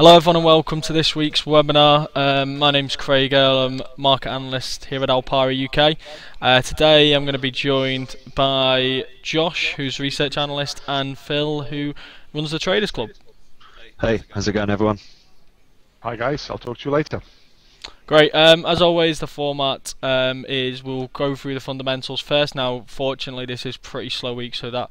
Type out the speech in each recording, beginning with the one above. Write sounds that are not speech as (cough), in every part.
Hello everyone and welcome to this week's webinar. Um, my name's Craig Erlam, I'm market analyst here at Alpari UK. Uh, today I'm going to be joined by Josh, who's research analyst, and Phil, who runs the Traders Club. Hey, how's it going everyone? Hi guys, I'll talk to you later. Great. Um, as always, the format um, is we'll go through the fundamentals first. Now, fortunately, this is pretty slow week, so that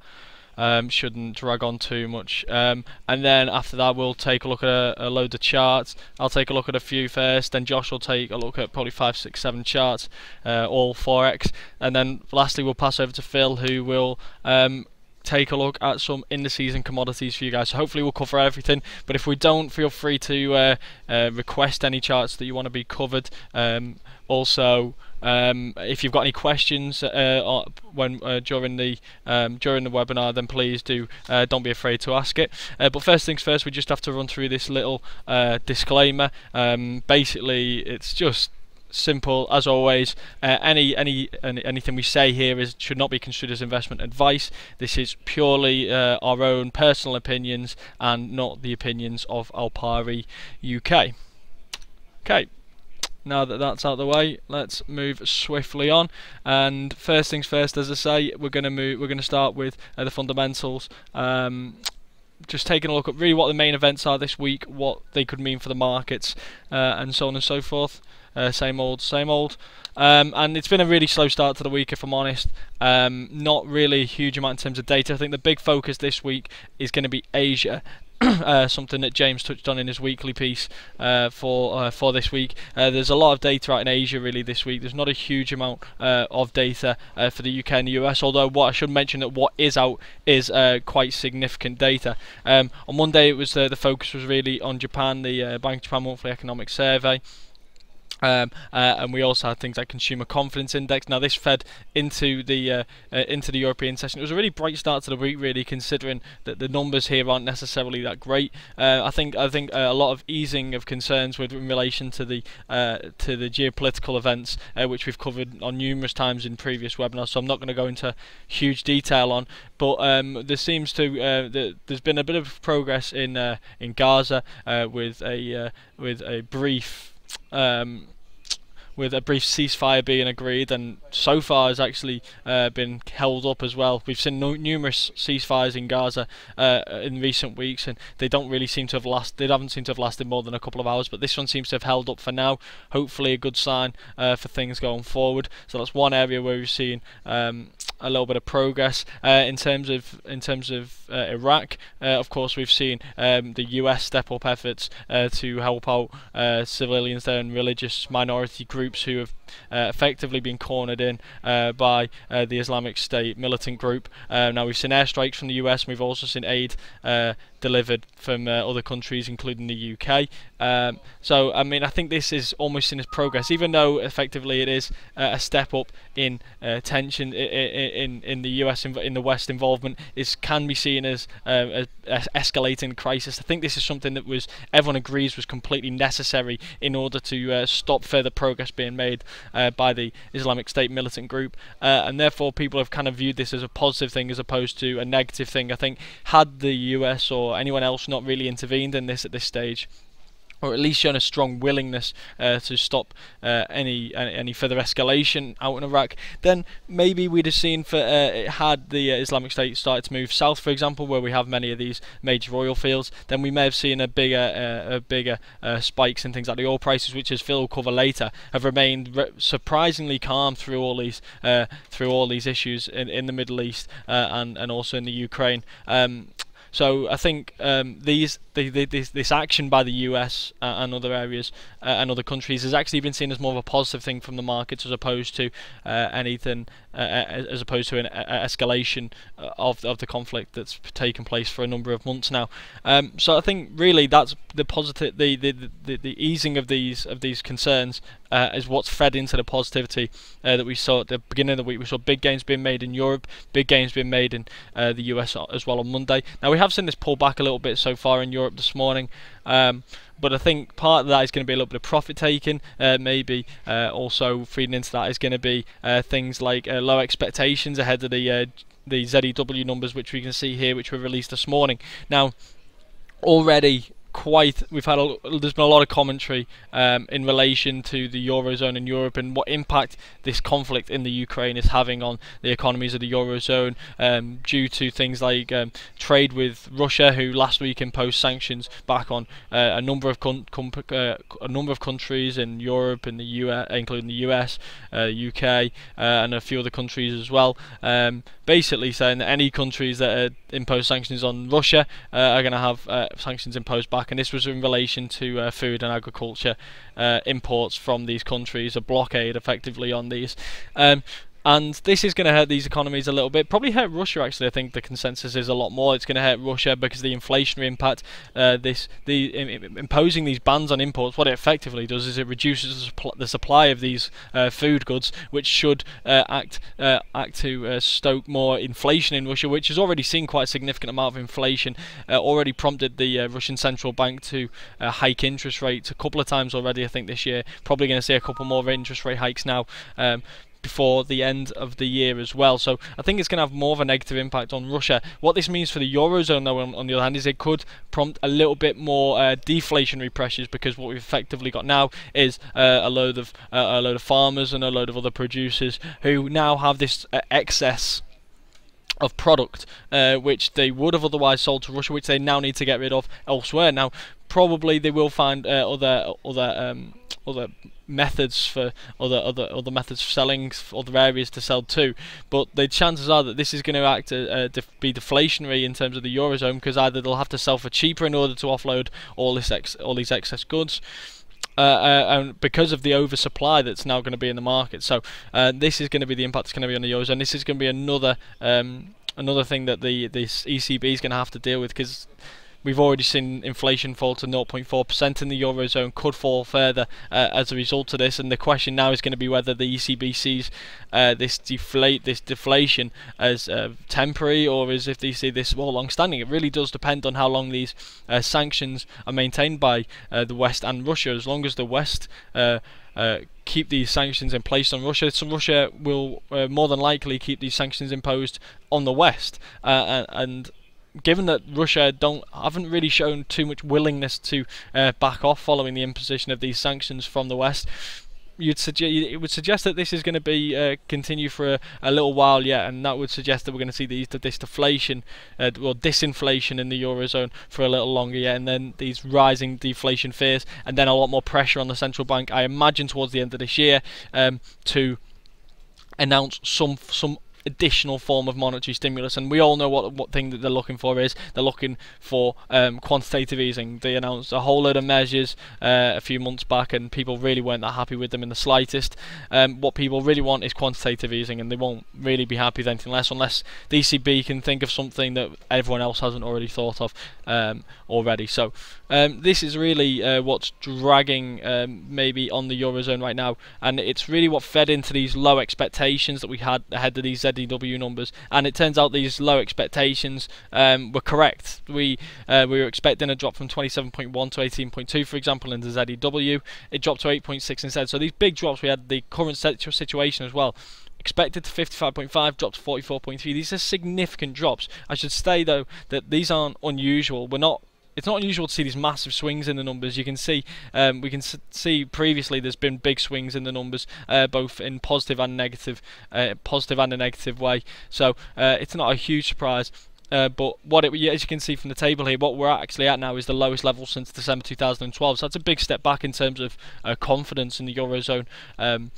um, shouldn't drag on too much. Um, and then after that, we'll take a look at a, a, load of charts. I'll take a look at a few first. Then Josh will take a look at probably five, six, seven charts, uh, all forex. And then lastly, we'll pass over to Phil, who will um, take a look at some indices and commodities for you guys. So hopefully we'll cover everything. But if we don't, feel free to uh, uh, request any charts that you want to be covered. Um, also, um, if you've got any questions uh, when uh, during the um, during the webinar, then please do uh, don't be afraid to ask it. Uh, but first things first, we just have to run through this little uh, disclaimer. Um, basically, it's just simple as always uh, any, any, any anything we say here is should not be construed as investment advice this is purely uh, our own personal opinions and not the opinions of Alpari UK okay now that that's out of the way, let's move swiftly on. And first things first, as I say, we're going to move. We're going to start with uh, the fundamentals. Um, just taking a look at really what the main events are this week, what they could mean for the markets, uh, and so on and so forth. Uh, same old, same old. Um, and it's been a really slow start to the week, if I'm honest. Um, not really a huge amount in terms of data. I think the big focus this week is going to be Asia. (clears throat) uh, something that James touched on in his weekly piece uh, for uh, for this week. Uh, there's a lot of data out in Asia really this week. There's not a huge amount uh, of data uh, for the UK and the US. Although what I should mention that what is out is quite significant data. Um, on Monday, it was the focus was really on Japan, the Bank of Japan Monthly Economic Survey. Um, uh, and we also had things like consumer confidence index. Now this fed into the uh, uh, into the European session. It was a really bright start to the week, really, considering that the numbers here aren't necessarily that great. Uh, I think I think uh, a lot of easing of concerns with in relation to the uh, to the geopolitical events, which we've covered on numerous times in previous webinars. So I'm not going to go into huge detail on, but um, there seems to the, there's been a bit of progress in in Gaza with a with a brief um, with a brief ceasefire being agreed, and so far has actually uh, been held up as well. We've seen no numerous ceasefires in Gaza uh, in recent weeks, and they don't really seem to have lasted. They haven't seemed to have lasted more than a couple of hours, but this one seems to have held up for now. Hopefully, a good sign uh, for things going forward. So that's one area where we've seen. Um, a little bit of progress uh, in terms of in terms of uh, Iraq. Uh, of course, we've seen um, the U.S. step up efforts uh, to help out uh, civilians there and religious minority groups who have uh, effectively been cornered in uh, by uh, the Islamic State militant group. Uh, now we've seen airstrikes from the U.S. and we've also seen aid delivered from uh, other countries, including the UK. Um, so, I mean, I think this is almost in its progress, even though effectively it is uh, a step up in uh, tension in, in the US in the West involvement. Is can be seen as uh, a, escalating crisis. I think this is something that was everyone agrees was completely necessary in order to uh, stop further progress being made uh, by the Islamic State militant group, and therefore people have kind of viewed this as a positive thing as opposed to a negative thing. I think had the US or anyone else not really intervened in this at this stage or at least shown a strong willingness uh, to stop uh, any any further escalation out in Iraq, then maybe we'd have seen for uh, had the uh, Islamic State started to move south, for example, where we have many of these major oil fields, then we may have seen a bigger uh, a bigger uh, spikes in things like the oil prices, which as Phil will cover later, have remained re surprisingly calm through all these through all these issues in, in the Middle East and and also in the Ukraine. Um, so I think um, these the, the, this, this action by the US uh, and other areas uh, and other countries has actually been seen as more of a positive thing from the markets as opposed to uh, anything as opposed to an escalation of of the conflict that's taken place for a number of months now. Um, so I think really that's the positive the, the, the, the easing of these of these concerns uh, is what's fed into the positivity uh, that we saw at the beginning of the week. We saw big gains being made in Europe, big gains being made in uh, the US as well on Monday. Now we have seen this pull back a little bit so far in Europe this morning. Um, but I think part of that is going to be a little bit of profit taking. Uh, maybe uh, also feeding into that is going to be uh, things like uh, low expectations ahead of the uh, the ZEW numbers, which we can see here, which were released this morning. Now, already quite we've had a, there's been a lot of commentary um, in relation to the eurozone and Europe and what impact this conflict in the Ukraine is having on the economies of the eurozone um, due to things like um, trade with Russia who last week imposed sanctions back on uh, a number of uh, a number of countries in Europe and the US including the US uh, UK uh, and a few other countries as well. Um, basically saying that any countries that impose sanctions on Russia uh, are going to have uh, sanctions imposed back, and this was in relation to uh, food and agriculture uh, imports from these countries, a blockade effectively on these. Um, and this is going to hurt these economies a little bit. Probably hurt Russia. Actually, I think the consensus is a lot more. It's going to hurt Russia because the inflationary impact. Uh, this the imposing these bans on imports. What it effectively does is it reduces the supply of these uh, food goods, which should uh, act uh, act to uh, stoke more inflation in Russia, which has already seen quite a significant amount of inflation. Uh, already prompted the Russian central bank to hike interest rates a couple of times already. I think this year. Probably going to see a couple more interest rate hikes now. Um, before the end of the year as well. So I think it's going to have more of a negative impact on Russia. What this means for the eurozone, though, on, on the other hand, is it could prompt a little bit more uh, deflationary pressures because what we've effectively got now is uh, a load of uh, a load of farmers and a load of other producers who now have this uh, excess of product uh, which they would have otherwise sold to Russia, which they now need to get rid of elsewhere. Now, probably they will find uh, other other um, other methods for other other other methods for selling other areas to sell to but the chances are that this is going to act uh, uh, def be deflationary in terms of the eurozone because either they'll have to sell for cheaper in order to offload all this ex all these excess goods uh, uh, and because of the oversupply that's now going to be in the market. So uh, this is going to be the impact that's going to be on the eurozone. This is going to be another um, another thing that the this ECB is going to have to deal with because We've already seen inflation fall to 0.4% in the eurozone, could fall further uh, as a result of this. And the question now is going to be whether the ECB sees uh, this deflate this deflation as uh, temporary or as if they see this more long-standing. It really does depend on how long these uh, sanctions are maintained by uh, the West and Russia. As long as the West uh, uh, keep these sanctions in place on Russia. So Russia will uh, more than likely keep these sanctions imposed on the West, uh, and given that Russia don't haven't really shown too much willingness to uh, back off following the imposition of these sanctions from the West, you'd suggest it would suggest that this is going to be uh, continue for a, a, little while yet, and that would suggest that we're going to see these this deflation uh, or disinflation in the eurozone for a little longer yet, and then these rising deflation fears, and then a lot more pressure on the central bank. I imagine towards the end of this year um, to announce some some additional form of monetary stimulus, and we all know what what thing that they're looking for is. They're looking for um, quantitative easing. They announced a whole load of measures uh, a few months back, and people really weren't that happy with them in the slightest. Um, what people really want is quantitative easing, and they won't really be happy with anything less unless the ECB can think of something that everyone else hasn't already thought of um, already. So um, this is really uh, what's dragging um, maybe on the eurozone right now, and it's really what fed into these low expectations that we had ahead of these ZEW numbers, and it turns out these low expectations um, were correct. We uh, we were expecting a drop from 27.1 to 18.2, for example, in the ZEW. It dropped to 8.6 instead. So these big drops, we had the current situation as well expected to 55.5 dropped to 44.3 these are significant drops i should say though that these aren't unusual we're not it's not unusual to see these massive swings in the numbers. You can see, um, we can see previously there's been big swings in the numbers, uh, both in positive and negative, uh, positive and a negative way. So uh, it's not a huge surprise. Uh, but what it, as you can see from the table here, what we're actually at now is the lowest level since December 2012. So that's a big step back in terms of uh, confidence in the eurozone. Um,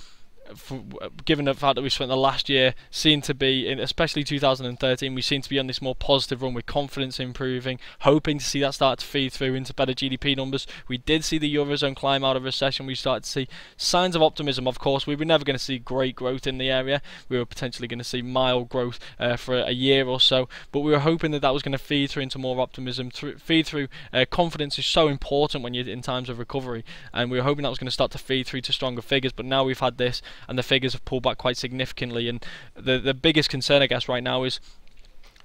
given the fact that we spent the last year seem to be, in, especially 2013, we seem to be on this more positive run with confidence improving, hoping to see that start to feed through into better GDP numbers. We did see the eurozone climb out of recession. We started to see signs of optimism. Of course, we were never going to see great growth in the area. We were potentially going to see mild growth uh, for a year or so, but we were hoping that that was going to feed through into more optimism, feed through. Uh, confidence is so important when you're in times of recovery, and we were hoping that was going to start to feed through to stronger figures. But now we've had this and the figures have pulled back quite significantly. And the the biggest concern, I guess, right now is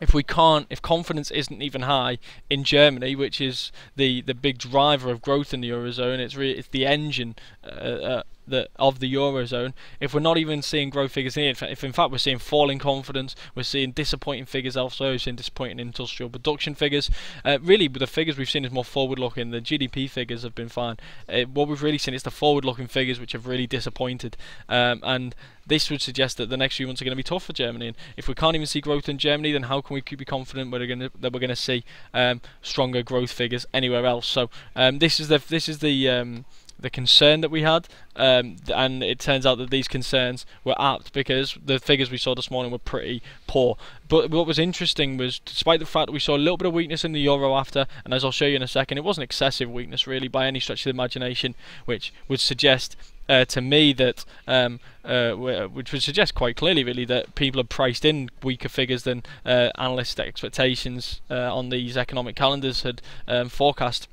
if we can't, if confidence isn't even high in Germany, which is the, the big driver of growth in the eurozone, it's really it's the engine uh, uh, that of the eurozone, if we're not even seeing growth figures here, if, in fact we're seeing falling confidence, we're seeing disappointing figures elsewhere, we're seeing disappointing industrial production figures. Uh, really, the figures we've seen is more forward-looking. The GDP figures have been fine. Uh, what we've really seen is the forward-looking figures which have really disappointed, um, and this would suggest that the next few months are going to be tough for Germany. And if we can't even see growth in Germany, then how can we be confident we're to, that we're going to see um, stronger growth figures anywhere else? So um, this is the this is the um, the concern that we had, um, and it turns out that these concerns were apt because the figures we saw this morning were pretty poor. But what was interesting was, despite the fact that we saw a little bit of weakness in the euro after, and as I'll show you in a second, it wasn't excessive weakness really by any stretch of the imagination, which would suggest uh, to me that um, uh, which would suggest quite clearly really that people have priced in weaker figures than uh, analyst expectations uh, on these economic calendars had um, forecast.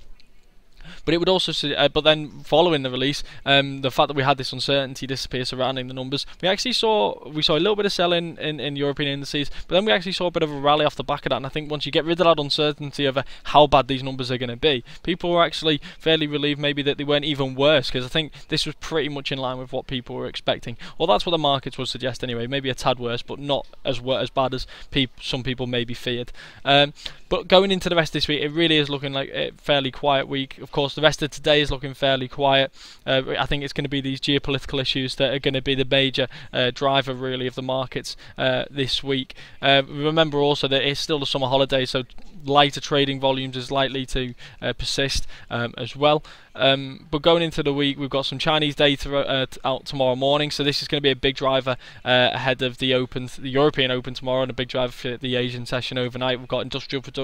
But it would also, uh, but then following the release, um, the fact that we had this uncertainty disappear surrounding the numbers, we actually saw we saw a little bit of selling in, in European indices, but then we actually saw a bit of a rally off the back of that. And I think once you get rid of that uncertainty over how bad these numbers are going to be, people were actually fairly relieved maybe that they weren't even worse because I think this was pretty much in line with what people were expecting. Well, that's what the markets would suggest anyway. Maybe a tad worse, but not as as bad as peop- some people maybe feared. Um, but going into the rest of this week, it really is looking like a fairly quiet week. Of course, the rest of today is looking fairly quiet. Uh, I think it's going to be these geopolitical issues that are going to be the major uh, driver, really, of the markets uh, this week. Uh, remember also that it's still the summer holiday, so lighter trading volumes is likely to uh, persist um, as well. Um, but going into the week, we've got some Chinese data uh, out tomorrow morning, so this is going to be a big driver ahead of the Open, the European Open tomorrow, and a big driver for the Asian session overnight. We've got industrial production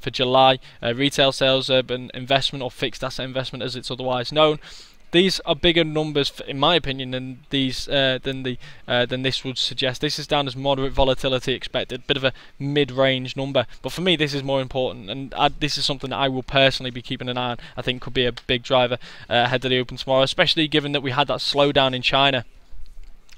for July, uh, retail sales, urban investment or fixed asset investment, as it's otherwise known these are bigger numbers, in my opinion, than these uh, than the uh, than this would suggest. This is down as moderate volatility expected, a bit of a mid-range number. But for me, this is more important, and I, this is something that I will personally be keeping an eye on. I think could be a big driver uh, ahead of the Open tomorrow, especially given that we had that slowdown in China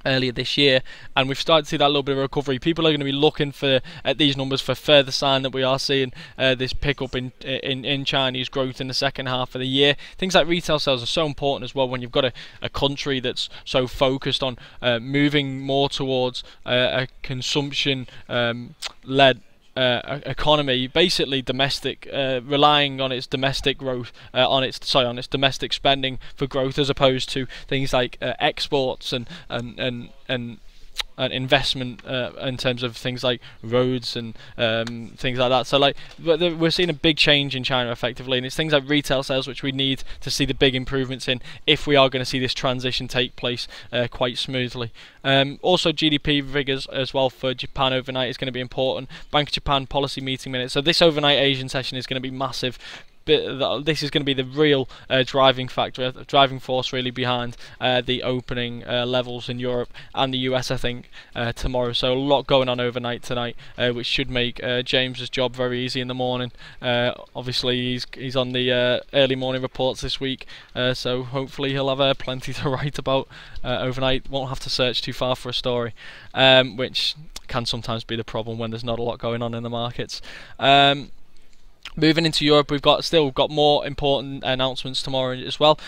earlier this year, and we've started to see that little bit of recovery. People are going to be looking for at these numbers for further sign that we are seeing uh, this pickup in, in in Chinese growth in the second half of the year. Things like retail sales are so important as well when you've got a, a country that's so focused on uh, moving more towards uh, a consumption um, led uh, economy, basically domestic, uh, relying on its domestic growth, uh, on its sorry, on its domestic spending for growth, as opposed to things like uh, exports and and and and an investment uh, in terms of things like roads and um, things like that. So like we're seeing a big change in China effectively, and it's things like retail sales which we need to see the big improvements in if we are going to see this transition take place uh, quite smoothly. Um, also, GDP figures as well for Japan overnight is going to be important. Bank of Japan policy meeting minutes. So this overnight Asian session is going to be massive this is going to be the real uh, driving factor, uh, driving force really behind uh, the opening uh, levels in Europe and the US, I think, uh, tomorrow. So a lot going on overnight tonight, uh, which should make James's job very easy in the morning. obviously, he's he's on the early morning reports this week, so hopefully he'll have plenty to (laughs) write about overnight. Won't have to search too far for a story, um, which can sometimes be the problem when there's not a lot going on in the markets. Um, Moving into Europe, we've got still got more important announcements tomorrow as well.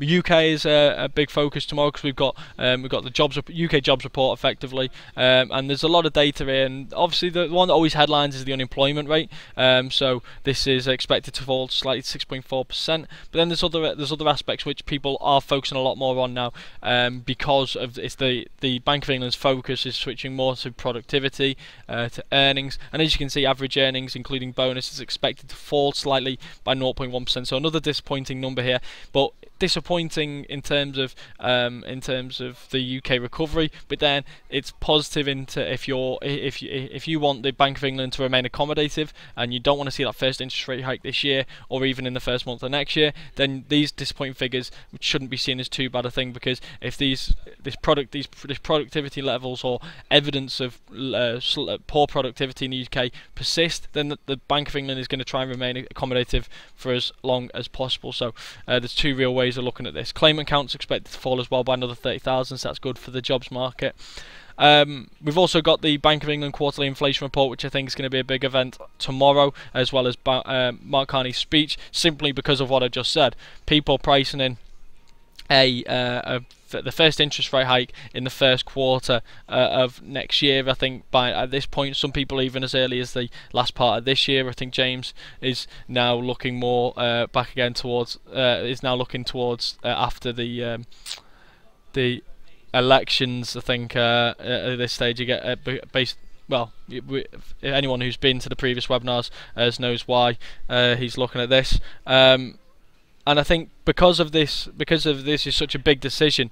The UK is a, a big focus tomorrow because we've got um, we've got the jobs UK jobs report effectively, um, and there's a lot of data in. Obviously, the one that always headlines is the unemployment rate. Um, so this is expected to fall slightly 6.4 percent. But then there's other there's other aspects which people are focusing a lot more on now um, because of it's the the Bank of England's focus is switching more to productivity, uh, to earnings, and as you can see, average earnings including bonus is expected to fall slightly by 0.1 percent. So another disappointing number here, but disappointing in terms of um, in terms of the UK recovery, but then it's positive into if you're if you if you want the Bank of England to remain accommodative and you don't want to see that first interest rate hike this year or even in the first month of next year, then these disappointing figures shouldn't be seen as too bad a thing because if these this product these this productivity levels or evidence of uh, uh poor productivity in the UK persist, then the, the Bank of England is going to try and remain accommodative for as long as possible. So uh, there's two real ways ways of looking at this. Claimant counts expected to fall as well by another 30,000, so that's good for the jobs market. Um, we've also got the Bank of England quarterly inflation report, which I think is going to be a big event tomorrow, as well as uh, Mark Carney's speech, simply because of what I just said. People pricing in a, uh, a the first interest rate hike in the first quarter uh, of next year. I think by at this point, some people even as early as the last part of this year. I think James is now looking more uh, back again towards uh, is now looking towards uh, after the um, the elections. I think uh, at this stage you get uh, based well, anyone who's been to the previous webinars uh, knows why uh, he's looking at this. Um, and I think because of this, because of this is such a big decision,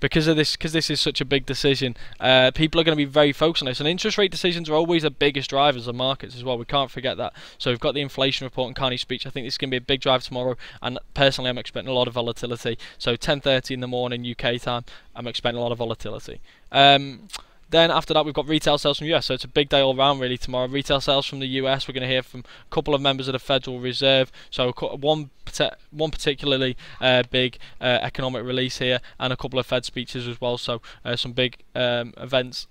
because of this, because this is such a big decision, uh, people are going to be very focused on this. And interest rate decisions are always the biggest drivers of markets as well. We can't forget that. So we've got the inflation report and Carney's speech. I think this is going to be a big drive tomorrow. And personally, I'm expecting a lot of volatility. So 10:30 in the morning UK time, I'm expecting a lot of volatility. Um, then after that, we've got retail sales from the US. So it's a big day all round really tomorrow. Retail sales from the US. We're going to hear from a couple of members of the Federal Reserve. So one one particularly uh, big uh, economic release here, and a couple of Fed speeches as well. So uh, some big um, events,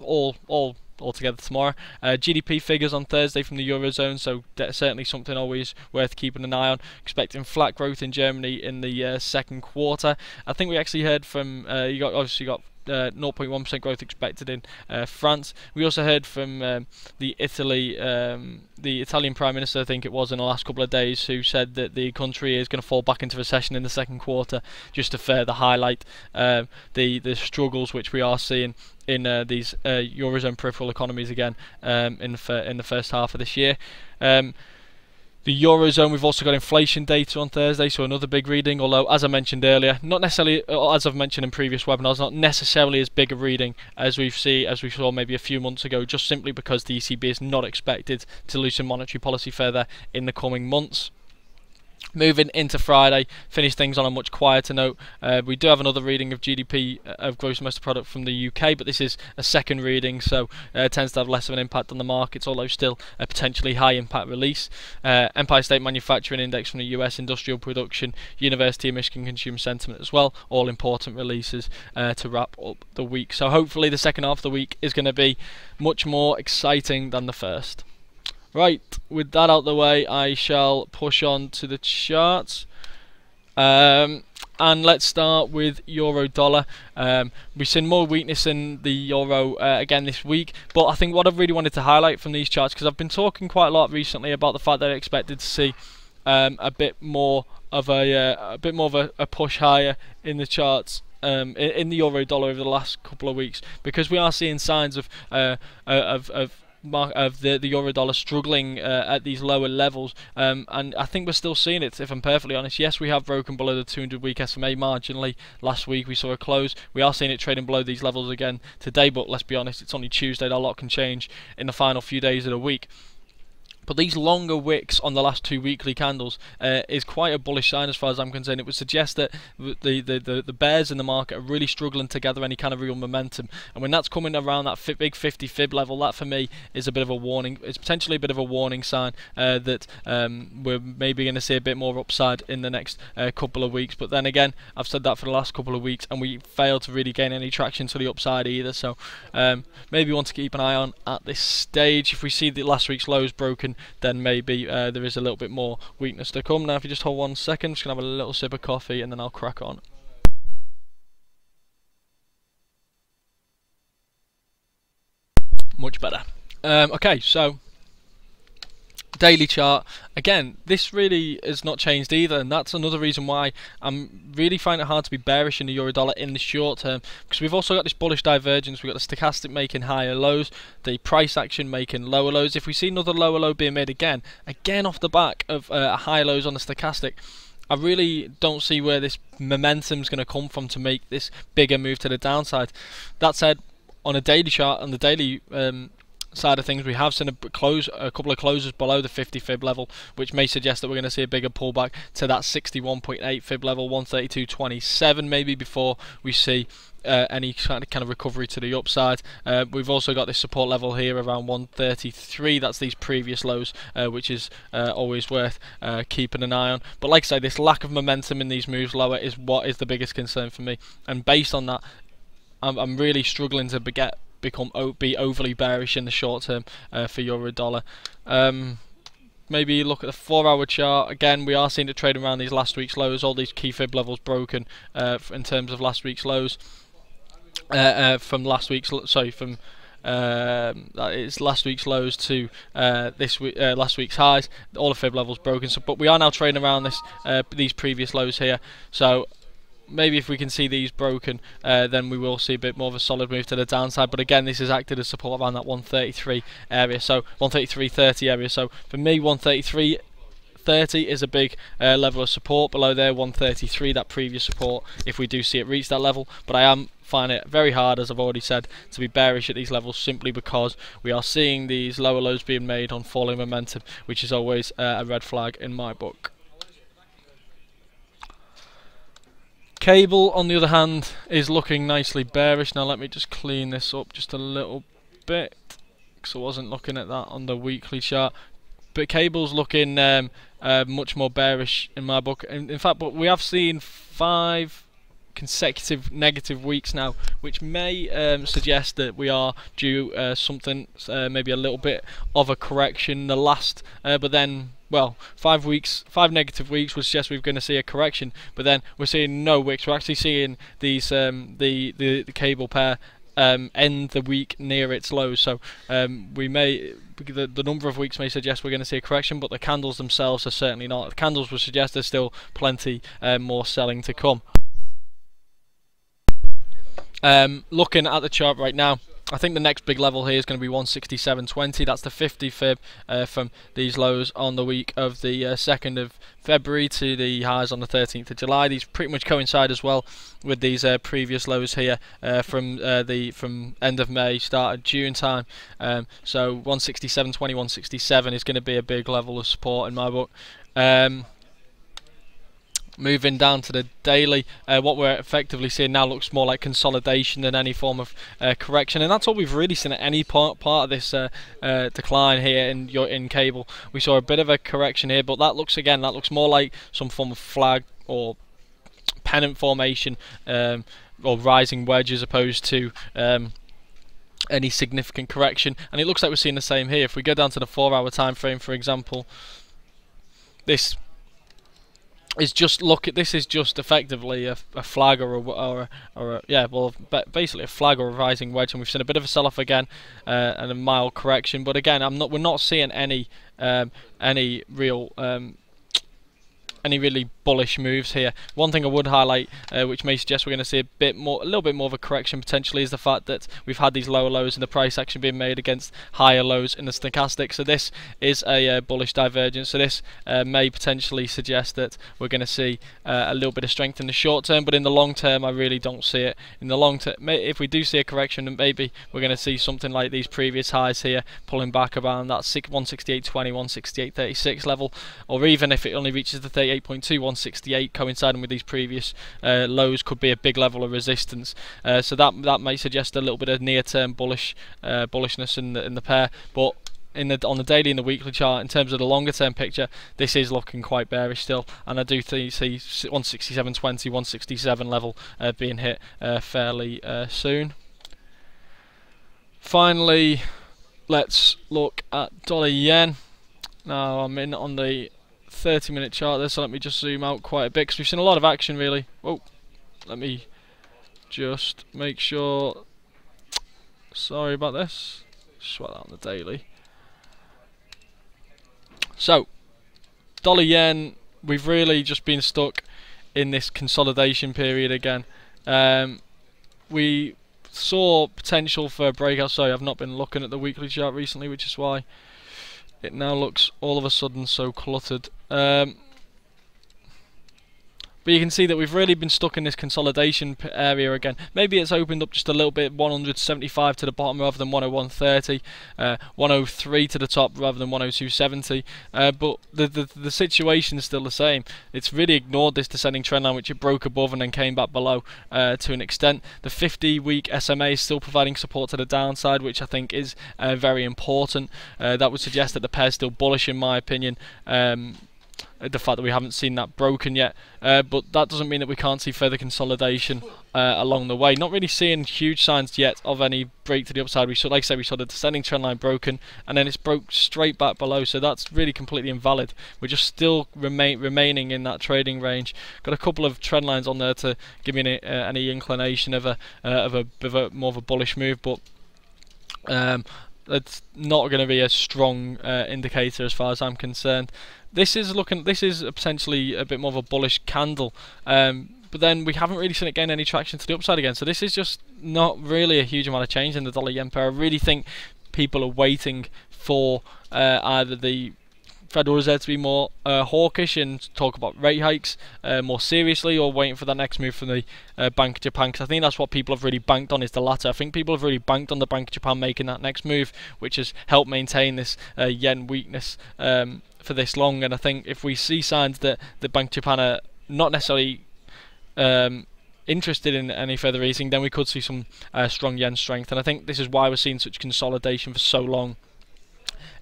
all all altogether tomorrow. Uh, GDP figures on Thursday from the Eurozone, so certainly something always worth keeping an eye on. Expecting flat growth in Germany in the uh, second quarter. I think we actually heard from, uh, you got obviously got 0.1% uh, growth expected in uh, France. We also heard from um, the Italy, um, the Italian Prime Minister, I think it was in the last couple of days, who said that the country is going to fall back into recession in the second quarter, just to further highlight uh, the the struggles which we are seeing in uh, these uh, eurozone peripheral economies again um, in the in the first half of this year. Um, the Eurozone, we've also got inflation data on Thursday, so another big reading, although, as I mentioned earlier, not necessarily, uh, as I've mentioned in previous webinars, not necessarily as big a reading as we've seen, as we saw maybe a few months ago, just simply because the ECB is not expected to loosen monetary policy further in the coming months. Moving into Friday, finish things on a much quieter note. Uh, we do have another reading of GDP uh, of gross domestic product from the UK, but this is a second reading, so uh, tends to have less of an impact on the markets, although still a potentially high impact release. Uh, Empire State Manufacturing Index from the US, industrial production, University of Michigan consumer sentiment as well, all important releases uh, to wrap up the week. So hopefully the second half of the week is going to be much more exciting than the first. Right, with that out the way, I shall push on to the charts. Um, and let's start with euro dollar. Um, we've seen more weakness in the euro uh, again this week, but I think what I've really wanted to highlight from these charts because I've been talking quite a lot recently about the fact that I expected to see um, a bit more of a uh, a bit more of a, a, push higher in the charts. Um, in, the euro dollar over the last couple of weeks, because we are seeing signs of uh, uh of, of of the the euro dollar struggling uh, at these lower levels, um, and I think we're still seeing it. If I'm perfectly honest, yes, we have broken below the 200 week SMA marginally. Last week we saw a close. We are seeing it trading below these levels again today, but let's be honest, it's only Tuesday. A lot can change in the final few days of the week. But these longer wicks on the last two weekly candles uh, is quite a bullish sign as far as I'm concerned. It would suggest that the, the, the, the, bears in the market are really struggling to gather any kind of real momentum. And when that's coming around that big 50 fib level, that for me is a bit of a warning. It's potentially a bit of a warning sign uh, that um, we're maybe going to see a bit more upside in the next uh, couple of weeks. But then again, I've said that for the last couple of weeks, and we failed to really gain any traction to the upside either. So um, maybe want to keep an eye on at this stage. If we see the last week's lows broken, then maybe uh, there is a little bit more weakness to come. Now, if you just hold one second, just going to have a little sip of coffee and then I'll crack on. Much better. Um, okay, so daily chart. Again this really has not changed either and that's another reason why I'm really finding it hard to be bearish in the euro dollar in the short term because we've also got this bullish divergence. We've got the stochastic making higher lows the price action making lower lows. If we see another lower low being made again again off the back of uh, high lows on the stochastic I really don't see where this momentum is going to come from to make this bigger move to the downside. That said, on a daily chart, on the daily um, side of things, we have seen a close, a couple of closes below the 50 fib level, which may suggest that we're going to see a bigger pullback to that 61.8 fib level, 132.27 maybe before we see uh, any kind of kind of recovery to the upside. Uh, we've also got this support level here around 133. That's these previous lows, uh, which is uh, always worth uh, keeping an eye on. But like I say, this lack of momentum in these moves lower is what is the biggest concern for me. And based on that, I'm, I'm really struggling to get become be overly bearish in the short term uh, for euro dollar. Um, maybe look at the four-hour chart. Again, we are seeing it trading around these last week's lows. All these key fib levels broken uh, in terms of last week's lows. Uh, uh, from last week's, sorry, from um, it's last week's lows to uh, this week, uh, last week's highs. All the fib levels broken. So, but we are now trading around this uh, these previous lows here. So maybe if we can see these broken, uh, then we will see a bit more of a solid move to the downside. But again, this has acted as support around that 133 area, so 133.30 area. So for me, 133. 30 is a big uh, level of support below there 133 that previous support if we do see it reach that level but I am finding it very hard as I've already said to be bearish at these levels simply because we are seeing these lower lows being made on falling momentum which is always uh, a red flag in my book Cable, on the other hand, is looking nicely bearish. Now let me just clean this up just a little bit, because I wasn't looking at that on the weekly chart. But cable's looking um, uh, much more bearish in my book. In, in fact, but we have seen five consecutive negative weeks now, which may um, suggest that we are due uh, something, uh, maybe a little bit of a correction. The last, uh, but then well, five weeks, five negative weeks would suggest we're going to see a correction, but then we're seeing no wicks. We're actually seeing these um, the, the the cable pair um, end the week near its lows. So um, we may the, the number of weeks may suggest we're going to see a correction, but the candles themselves are certainly not. The candles would suggest there's still plenty uh, more selling to come. Um, looking at the chart right now. I think the next big level here is going to be 167.20. That's the 50 fib uh, from these lows on the week of the uh, 2nd of February to the highs on the 13th of July. These pretty much coincide as well with these uh, previous lows here uh, from uh, the from end of May, start of June time. Um, so 167.20, 167 is going to be a big level of support in my book. Um, moving down to the daily uh, what we're effectively seeing now looks more like consolidation than any form of uh, correction. And that's what we've really seen at any part part of this uh, uh decline here in your in cable. We saw a bit of a correction here but that looks again that looks more like some form of flag or pennant formation um, or rising wedge as opposed to um, any significant correction. And it looks like we're seeing the same here. If we go down to the four hour time frame for example this is just look at this is just effectively a, a flag or a, or, a, or a, yeah well basically a flag or a rising wedge and we've seen a bit of a sell off again uh, and a mild correction but again I'm not we're not seeing any um, any real um, any really bullish moves here. One thing I would highlight, uh, which may suggest we're going to see a bit more, a little bit more of a correction potentially, is the fact that we've had these lower lows and the price action being made against higher lows in the stochastic. So this is a uh, bullish divergence. So this uh, may potentially suggest that we're going to see uh, a little bit of strength in the short term, but in the long term, I really don't see it. In the long term, if we do see a correction, then maybe we're going to see something like these previous highs here pulling back around that 168.20, 168.36 level, or even if it only reaches the 30 168.2, 168 coinciding with these previous uh, lows could be a big level of resistance. Uh, so that that may suggest a little bit of near-term bullish uh, bullishness in the in the pair, but in the on the daily and the weekly chart in terms of the longer term picture this is looking quite bearish still. And I do see 167.20 167 level uh, being hit uh, fairly uh, soon. Finally let's look at dollar yen. Now I'm in on the 30 minute chart there, so let me just zoom out quite a bit because we've seen a lot of action really. Oh, let me just make sure. Sorry about this. Swat that on the daily. So, dollar yen, we've really just been stuck in this consolidation period again. Um, we saw potential for a breakout. Sorry, I've not been looking at the weekly chart recently, which is why it now looks all of a sudden so cluttered. Um, but you can see that we've really been stuck in this consolidation area again. Maybe it's opened up just a little bit, 175 to the bottom rather than 101.30, uh, 103 to the top rather than 102.70. Uh, but the, the the situation is still the same. It's really ignored this descending trend line, which it broke above and then came back below uh, to an extent. The 50-week SMA is still providing support to the downside, which I think is uh, very important. Uh, that would suggest that the pair is still bullish, in my opinion. Um, the fact that we haven't seen that broken yet. Uh, but that doesn't mean that we can't see further consolidation uh, along the way. Not really seeing huge signs yet of any break to the upside. We saw, like I said, we saw the descending trend line broken, and then it's broke straight back below. So that's really completely invalid. We're just still remain remaining in that trading range. Got a couple of trend lines on there to give me any, uh, any inclination of a uh, of a, of a more of a bullish move, but. Um, it's not going to be a strong uh, indicator as far as I'm concerned. This is looking. This is potentially a bit more of a bullish candle. Um, but then we haven't really seen it gain any traction to the upside again. So this is just not really a huge amount of change in the dollar yen pair. I really think people are waiting for uh, either the Federal Reserve to be more uh, hawkish and talk about rate hikes uh, more seriously, or waiting for that next move from the uh, Bank of Japan. Because I think that's what people have really banked on is the latter. I think people have really banked on the Bank of Japan making that next move, which has helped maintain this uh, yen weakness um, for this long. And I think if we see signs that the Bank of Japan are not necessarily um, interested in any further easing, then we could see some uh, strong yen strength. And I think this is why we're seeing such consolidation for so long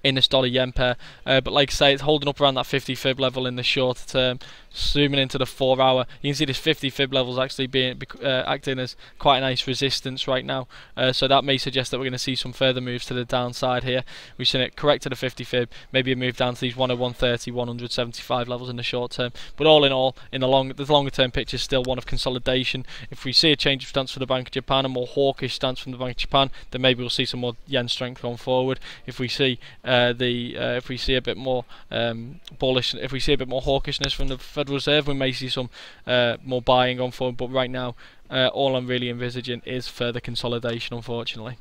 in this dollar yen pair. Uh, but like I say, it's holding up around that 50 fib level in the shorter term. Zooming into the four hour, you can see this 50 fib levels actually being uh, acting as quite a nice resistance right now. Uh, so that may suggest that we're going to see some further moves to the downside here. We've seen it correct to the 50 fib, maybe a move down to these 101.30, 175 levels in the short term. But all in all, in the long, the longer term picture is still one of consolidation. If we see a change of stance for the Bank of Japan, a more hawkish stance from the Bank of Japan, then maybe we'll see some more yen strength going forward. If we see uh, the uh, if we see a bit more um, bullish, if we see a bit more hawkishness from the Federal Reserve, we may see some uh, more buying on forward. But right now, uh, all I'm really envisaging is further consolidation, unfortunately.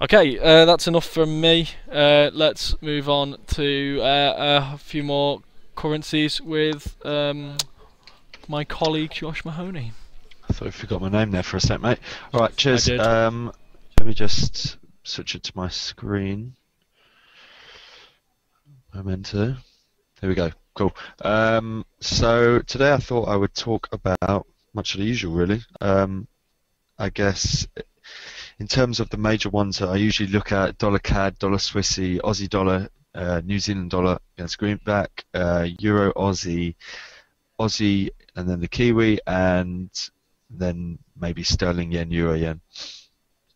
Okay, uh, that's enough from me. Uh, let's move on to a few more currencies with um, my colleague Josh Mahony. I thought you forgot my name there for a sec, mate. All right, cheers. Um, let me just switch it to my screen. Memento. There we go. Cool. Um, so today I thought I would talk about much of the usual, really. Um, I guess in terms of the major ones that I usually look at: dollar CAD, dollar Swissy, Aussie dollar, uh, New Zealand dollar against greenback, uh, Euro Aussie, Aussie, and then the Kiwi, and then maybe sterling yen, euro yen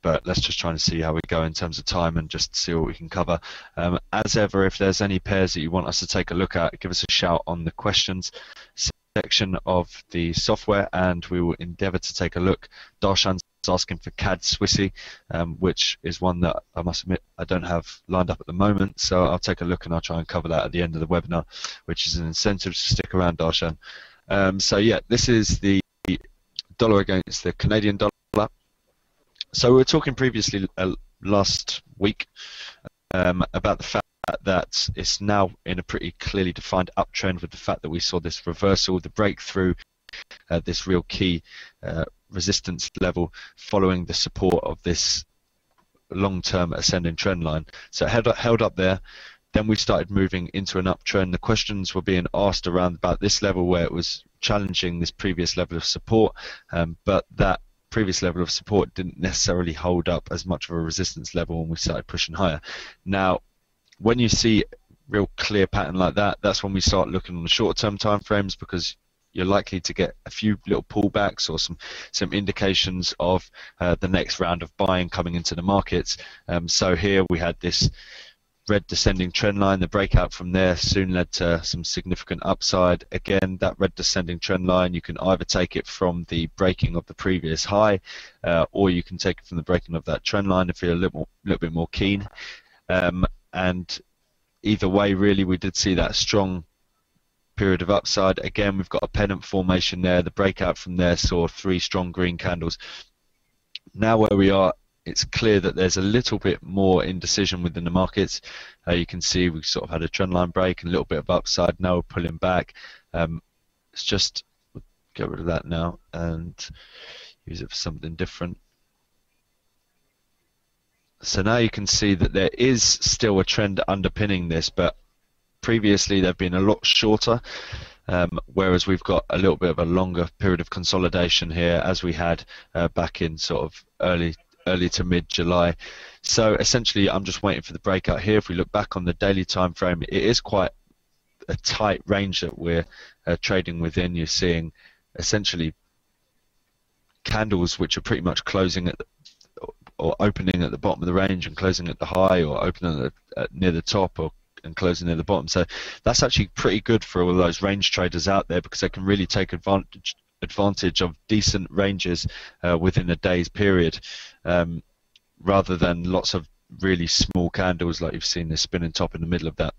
but let's just try and see how we go in terms of time and just see what we can cover. Um, as ever, if there's any pairs that you want us to take a look at, give us a shout on the questions section of the software and we will endeavour to take a look. Darshan's asking for CAD Swissy, um, which is one that I must admit I don't have lined up at the moment, so I'll take a look and I'll try and cover that at the end of the webinar, which is an incentive to stick around, Darshan. Um, so yeah, this is the dollar against the Canadian dollar. So we were talking previously uh, last week um, about the fact that it's now in a pretty clearly defined uptrend with the fact that we saw this reversal, the breakthrough, uh, this real key uh, resistance level following the support of this long-term ascending trend line. So it held up, held up there. Then we started moving into an uptrend. The questions were being asked around about this level where it was challenging this previous level of support, um, but that previous level of support didn't necessarily hold up as much of a resistance level when we started pushing higher. Now, when you see real clear pattern like that, that's when we start looking on the short-term time frames because you're likely to get a few little pullbacks or some some indications of uh, the next round of buying coming into the markets. Um, so here we had this red descending trend line. The breakout from there soon led to some significant upside. Again, that red descending trend line, you can either take it from the breaking of the previous high, uh, or you can take it from the breaking of that trend line if you're a little, little bit more keen. Um, and either way, really, we did see that strong period of upside. Again, we've got a pennant formation there. The breakout from there saw three strong green candles. Now where we are it's clear that there's a little bit more indecision within the markets. Uh, you can see we sort of had a trend line break and a little bit of upside. Now pulling back. Um, it's just get rid of that now and use it for something different. So now you can see that there is still a trend underpinning this, but previously they've been a lot shorter. Um, whereas we've got a little bit of a longer period of consolidation here, as we had uh, back in sort of early early to mid July. So essentially, I'm just waiting for the breakout here. If we look back on the daily time frame, it is quite a tight range that we're uh, trading within. You're seeing essentially candles which are pretty much closing at the, or opening at the bottom of the range and closing at the high, or opening at, at near the top, or and closing near the bottom. So that's actually pretty good for all those range traders out there because they can really take advantage advantage of decent ranges uh, within a day's period, um, rather than lots of really small candles like you've seen the spinning top in the middle of that.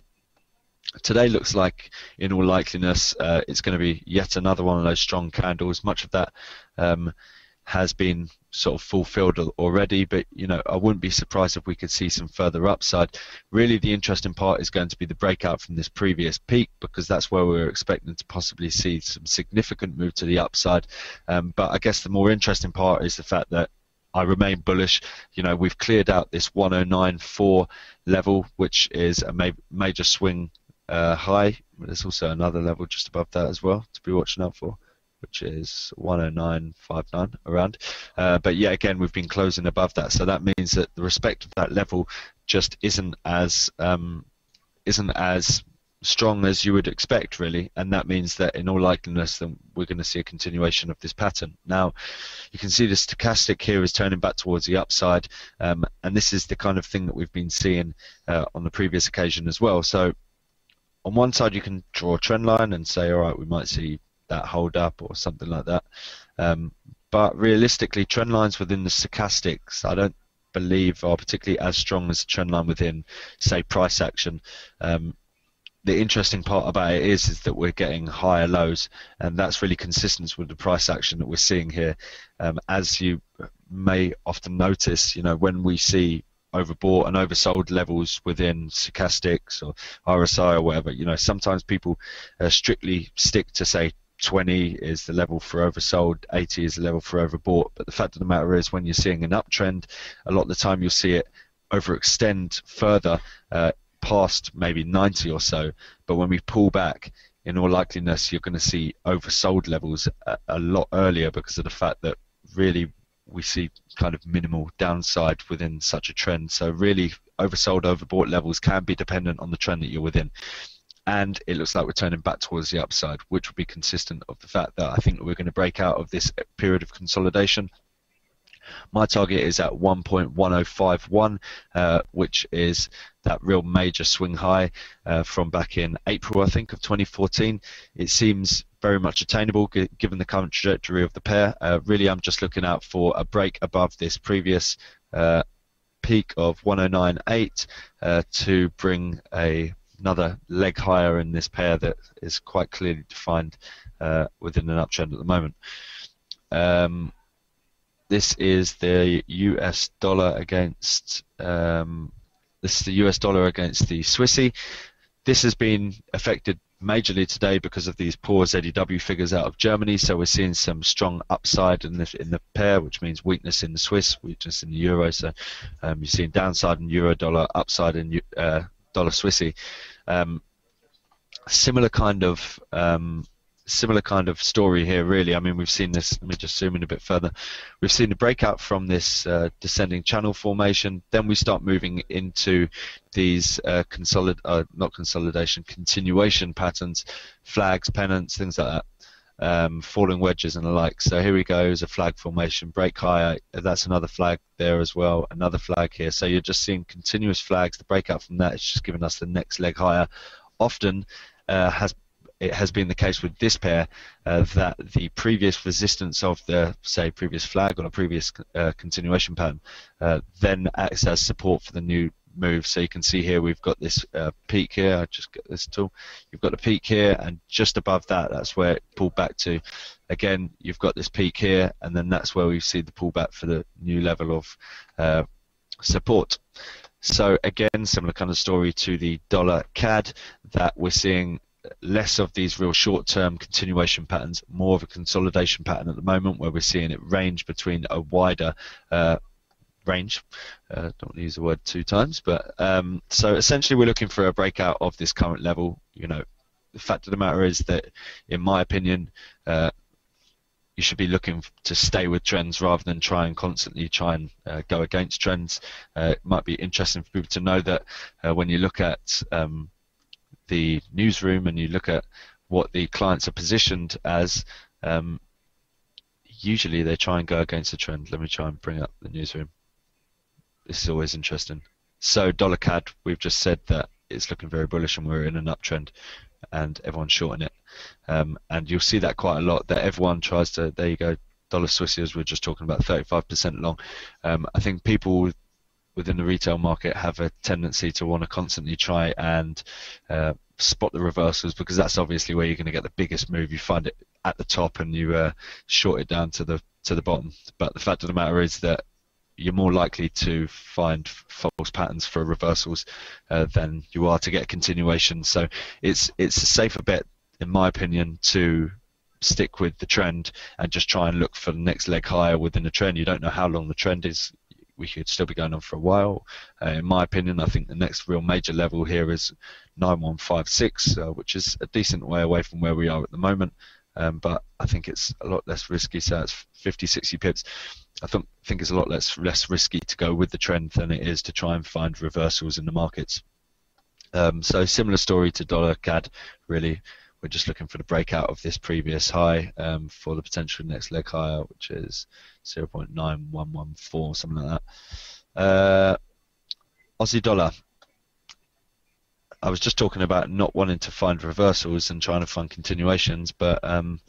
Today looks like, in all likeliness, uh, it's going to be yet another one of those strong candles. Much of that um, has been sort of fulfilled already, but you know I wouldn't be surprised if we could see some further upside. Really, the interesting part is going to be the breakout from this previous peak because that's where we're expecting to possibly see some significant move to the upside. Um, but I guess the more interesting part is the fact that I remain bullish. You know, we've cleared out this 109.4 level, which is a ma- major swing uh, high. There's also another level just above that as well to be watching out for which is 109.59 around. Uh, but yeah, again, we've been closing above that, so that means that the respect of that level just isn't as um, isn't as strong as you would expect, really, and that means that in all likeliness, then we're going to see a continuation of this pattern. Now, you can see the stochastic here is turning back towards the upside, um, and this is the kind of thing that we've been seeing uh, on the previous occasion as well. So, on one side, you can draw a trend line and say, all right, we might see that hold up or something like that. Um, but realistically, trend lines within the stochastics, I don't believe are particularly as strong as the trend line within, say, price action. Um, the interesting part about it is is that we're getting higher lows, and that's really consistent with the price action that we're seeing here. Um, as you may often notice, you know, when we see overbought and oversold levels within stochastics or RSI or whatever, you know, sometimes people uh, strictly stick to say 20 is the level for oversold, 80 is the level for overbought. But the fact of the matter is, when you're seeing an uptrend, a lot of the time you'll see it overextend further uh, past maybe 90 or so. But when we pull back, in all likeliness, you're going to see oversold levels a, a lot earlier because of the fact that really we see kind of minimal downside within such a trend. So really, oversold, overbought levels can be dependent on the trend that you're within and it looks like we're turning back towards the upside, which would be consistent of the fact that I think we're going to break out of this period of consolidation. My target is at 1.1051, uh, which is that real major swing high uh, from back in April, I think, of 2014. It seems very much attainable given the current trajectory of the pair. Uh, really, I'm just looking out for a break above this previous uh, peak of 109.8 uh, to bring a another leg higher in this pair that is quite clearly defined uh, within an uptrend at the moment. Um, this is the US dollar against um, this is the US dollar against the Swissy. This has been affected majorly today because of these poor ZEW figures out of Germany. So we're seeing some strong upside in the in the pair, which means weakness in the Swiss, weakness in the euro. So um, you're seeing downside in euro dollar, upside in uh, dollar Swissy. Um, similar kind of um, similar kind of story here, really. I mean, we've seen this. Let me just zoom in a bit further. We've seen the breakout from this uh, descending channel formation. Then we start moving into these uh, consolid, uh, not consolidation, continuation patterns, flags, pennants, things like that um, falling wedges and the like. So here we go, is a flag formation, break higher, that's another flag there as well, another flag here. So you're just seeing continuous flags, the breakout from that is just giving us the next leg higher. Often uh, has it has been the case with this pair uh, that the previous resistance of the say previous flag on a previous uh, continuation pattern uh, then acts as support for the new move. So you can see here we've got this uh, peak here. I just get this tool. You've got the peak here, and just above that, that's where it pulled back to. Again, you've got this peak here, and then that's where we see the pullback for the new level of uh, support. So again, similar kind of story to the dollar CAD that we're seeing less of these real short-term continuation patterns, more of a consolidation pattern at the moment, where we're seeing it range between a wider uh, range. Uh, don't want to use the word two times, but um, so essentially we're looking for a breakout of this current level. You know, the fact of the matter is that, in my opinion, uh, you should be looking to stay with trends rather than try and constantly try and uh, go against trends. Uh, it might be interesting for people to know that uh, when you look at um, the newsroom and you look at what the clients are positioned as, um, usually they try and go against the trend. Let me try and bring up the newsroom. This is always interesting. So dollar CAD, we've just said that it's looking very bullish and we're in an uptrend and everyone's shorting it. Um, and you'll see that quite a lot that everyone tries to, there you go, dollar Swiss as we are just talking about 35% long. Um, I think people within the retail market have a tendency to want to constantly try and uh, spot the reversals because that's obviously where you're going to get the biggest move. You find it at the top and you uh, short it down to the to the bottom. But the fact of the matter is that you're more likely to find false patterns for reversals uh, than you are to get continuation. So it's it's a safer bet, in my opinion, to stick with the trend and just try and look for the next leg higher within the trend. You don't know how long the trend is. We could still be going on for a while. Uh, in my opinion, I think the next real major level here is 9156, uh, which is a decent way away from where we are at the moment. Um, but I think it's a lot less risky. So it's 50, 60 pips. I think think it's a lot less less risky to go with the trend than it is to try and find reversals in the markets. Um, so similar story to dollar CAD, really. We're just looking for the breakout of this previous high um, for the potential next leg higher, which is 0.9114, something like that. Uh, Aussie dollar. I was just talking about not wanting to find reversals and trying to find continuations, but um,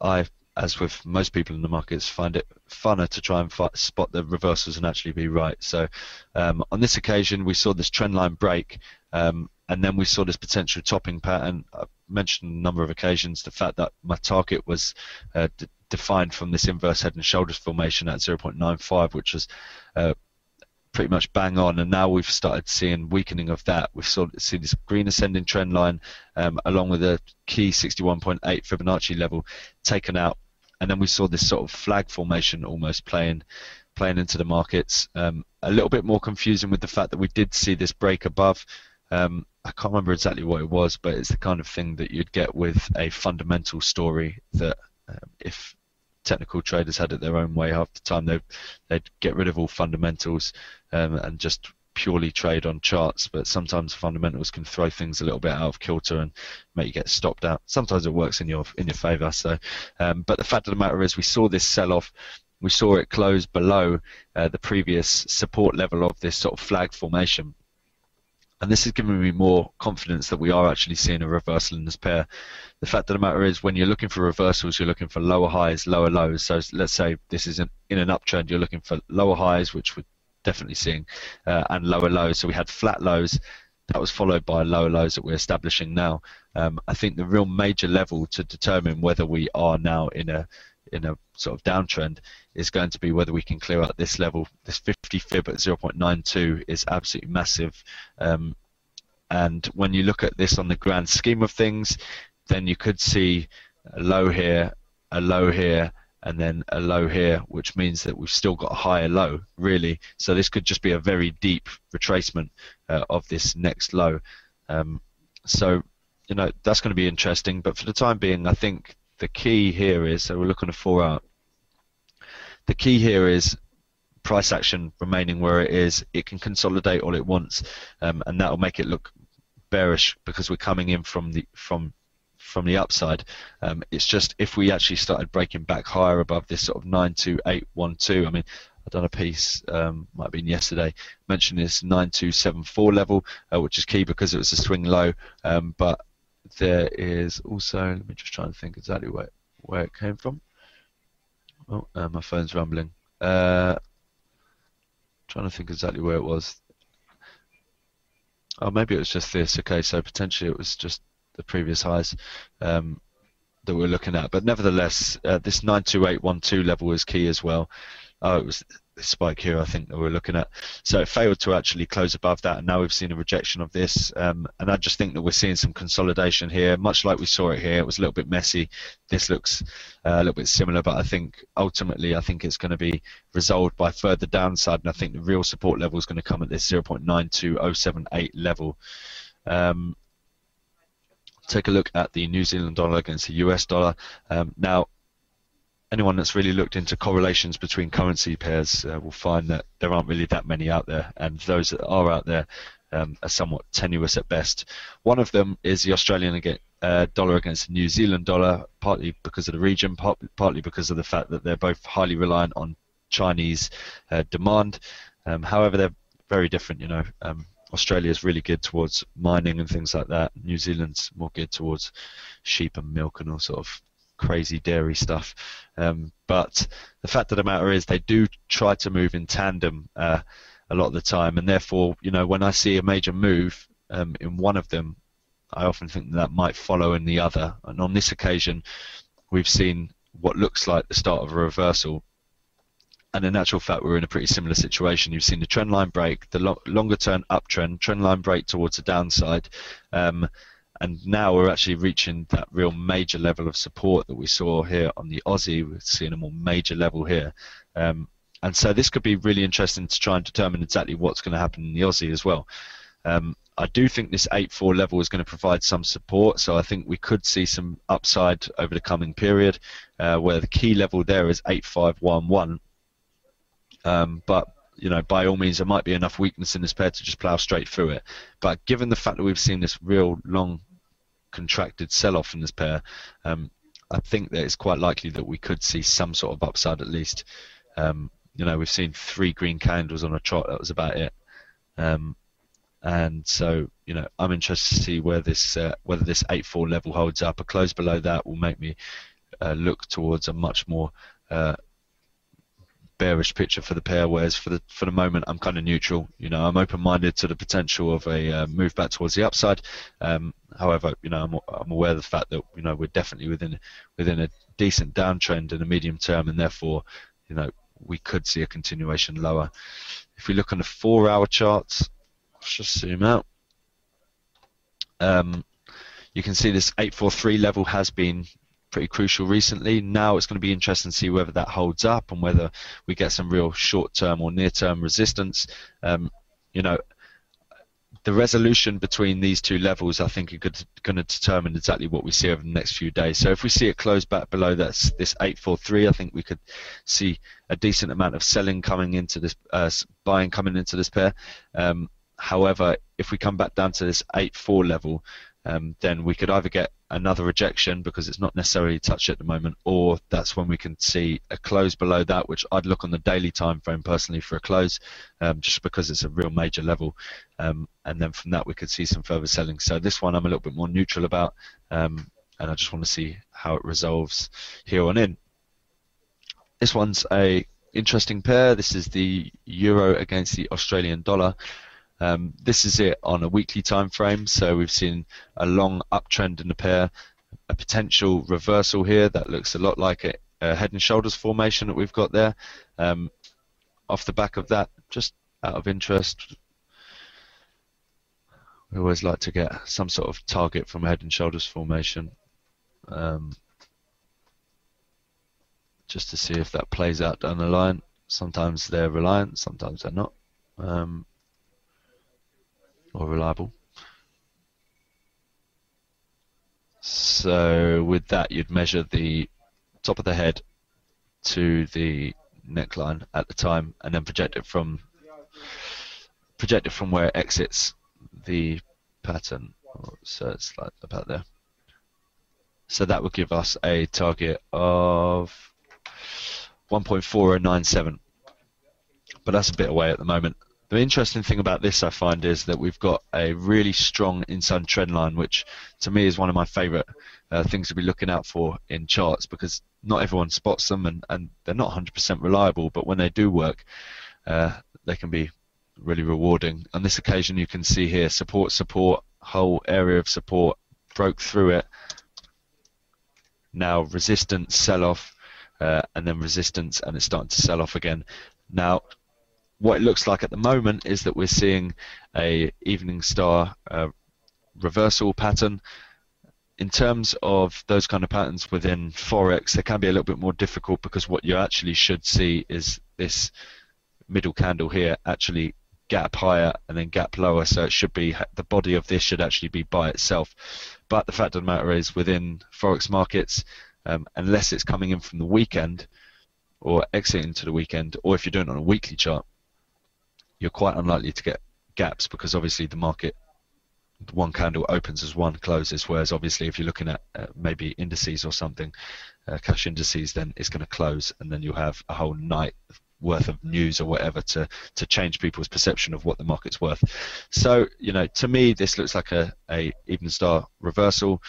I, as with most people in the markets, find it funner to try and spot the reversals and actually be right. So um, on this occasion, we saw this trend line break, um, and then we saw this potential topping pattern. I mentioned a number of occasions the fact that my target was uh, defined from this inverse head and shoulders formation at 0.95, which was uh, pretty much bang on, and now we've started seeing weakening of that. We've sort of seen this green ascending trend line um, along with a key 61.8 Fibonacci level taken out, and then we saw this sort of flag formation almost playing playing into the markets. Um, a little bit more confusing with the fact that we did see this break above. Um, I can't remember exactly what it was, but it's the kind of thing that you'd get with a fundamental story that um, if technical traders had it their own way half the time. They'd, they'd get rid of all fundamentals um, and just purely trade on charts. But sometimes fundamentals can throw things a little bit out of kilter and make you get stopped out. Sometimes it works in your in your favour. So, um, but the fact of the matter is, we saw this sell-off. We saw it close below uh, the previous support level of this sort of flag formation and this is giving me more confidence that we are actually seeing a reversal in this pair. The fact of the matter is, when you're looking for reversals, you're looking for lower highs, lower lows. So let's say this is in, in an uptrend, you're looking for lower highs, which we're definitely seeing, uh, and lower lows. So we had flat lows. That was followed by lower lows that we're establishing now. Um, I think the real major level to determine whether we are now in a in a sort of downtrend is going to be whether we can clear out this level. This 50 fib at 0.92 is absolutely massive. Um, and when you look at this on the grand scheme of things, then you could see a low here, a low here, and then a low here, which means that we've still got a higher low, really. So this could just be a very deep retracement uh, of this next low. Um, so, you know, that's going to be interesting. But for the time being, I think the key here is so we're looking at four out. The key here is price action remaining where it is. It can consolidate all it wants, um, and that will make it look bearish because we're coming in from the from from the upside. Um, it's just if we actually started breaking back higher above this sort of 92812. I mean, I've done a piece, um, might have been yesterday, mentioned this 9274 level, uh, which is key because it was a swing low. Um, but there is also, let me just try and think exactly where, where it came from. Oh, uh, my phone's rumbling. Uh, trying to think exactly where it was. Oh, maybe it was just this. Okay, so potentially it was just the previous highs um, that we're looking at. But nevertheless, uh, this 92812 level is key as well. Oh, it was spike here, I think, that we're looking at. So it failed to actually close above that, and now we've seen a rejection of this. Um, and I just think that we're seeing some consolidation here, much like we saw it here. It was a little bit messy. This looks uh, a little bit similar, but I think ultimately, I think it's going to be resolved by further downside, and I think the real support level is going to come at this 0.92078 level. Um, take a look at the New Zealand dollar against the US dollar. Um, now, anyone that's really looked into correlations between currency pairs uh, will find that there aren't really that many out there, and those that are out there um, are somewhat tenuous at best. One of them is the Australian uh, dollar against the New Zealand dollar, partly because of the region, part, partly because of the fact that they're both highly reliant on Chinese uh, demand. Um, however, they're very different. You know, um, Australia is really geared towards mining and things like that. New Zealand's more geared towards sheep and milk and all sort of crazy dairy stuff. Um, but the fact of the matter is, they do try to move in tandem uh, a lot of the time, and therefore, you know, when I see a major move um, in one of them, I often think that, might follow in the other. And on this occasion, we've seen what looks like the start of a reversal and in actual fact, we're in a pretty similar situation. You've seen the trend line break, the lo- longer term uptrend, trend line break towards the downside, um, and now we're actually reaching that real major level of support that we saw here on the Aussie. We're seeing a more major level here. Um, and so this could be really interesting to try and determine exactly what's going to happen in the Aussie as well. Um, I do think this 8-4 level is going to provide some support, so I think we could see some upside over the coming period, uh, where the key level there is 8511 um, but you know, by all means, there might be enough weakness in this pair to just plough straight through it. But given the fact that we've seen this real long contracted sell-off in this pair, um, I think that it's quite likely that we could see some sort of upside at least. Um, you know, we've seen three green candles on a trot. That was about it. Um, and so, you know, I'm interested to see where this uh, whether this 8-4 level holds up. A close below that will make me uh, look towards a much more uh, bearish picture for the pair, whereas for the for the moment I'm kind of neutral. You know, I'm open-minded to the potential of a uh, move back towards the upside. Um, however, you know, I'm, I'm aware of the fact that you know we're definitely within within a decent downtrend in the medium term, and therefore, you know, we could see a continuation lower. If we look on the four-hour charts, let's just zoom out. Um, you can see this 843 level has been pretty crucial recently. Now it's going to be interesting to see whether that holds up and whether we get some real short-term or near-term resistance. Um, you know, the resolution between these two levels, I think, are going to determine exactly what we see over the next few days. So if we see it close back below this, this 843, I think we could see a decent amount of selling coming into this, uh, buying coming into this pair. Um, however, if we come back down to this 8.4 level, um, then we could either get another rejection because it's not necessarily touched at the moment, or that's when we can see a close below that, which I'd look on the daily time frame personally for a close, um, just because it's a real major level, um, and then from that we could see some further selling. So this one I'm a little bit more neutral about, um, and I just want to see how it resolves here on in. This one's a interesting pair. This is the euro against the Australian dollar. Um, this is it on a weekly time frame, so we've seen a long uptrend in the pair, a potential reversal here that looks a lot like a, a head and shoulders formation that we've got there. Um, off the back of that, just out of interest, we always like to get some sort of target from a head and shoulders formation. Um, just to see if that plays out down the line. Sometimes they're reliant, sometimes they're not. Um, or reliable. So with that, you'd measure the top of the head to the neckline at the time, and then project it from project it from where it exits the pattern. So it's like about there. So that would give us a target of 1.4097. But that's a bit away at the moment. The interesting thing about this, I find, is that we've got a really strong inside trend line, which to me is one of my favourite uh, things to be looking out for in charts because not everyone spots them and, and they're not 100% reliable, but when they do work, uh, they can be really rewarding. On this occasion, you can see here support, support, whole area of support broke through it. Now resistance, sell off, uh, and then resistance, and it's starting to sell off again. Now, what it looks like at the moment is that we're seeing a evening star uh, reversal pattern. In terms of those kind of patterns within forex, they can be a little bit more difficult because what you actually should see is this middle candle here actually gap higher and then gap lower. So it should be the body of this should actually be by itself. But the fact of the matter is, within forex markets, um, unless it's coming in from the weekend or exiting to the weekend, or if you're doing it on a weekly chart, you're quite unlikely to get gaps because obviously the market one candle opens as one closes whereas obviously if you're looking at uh, maybe indices or something uh, cash indices then it's going to close and then you'll have a whole night worth of news or whatever to to change people's perception of what the market's worth. So you know to me this looks like a, a evening star reversal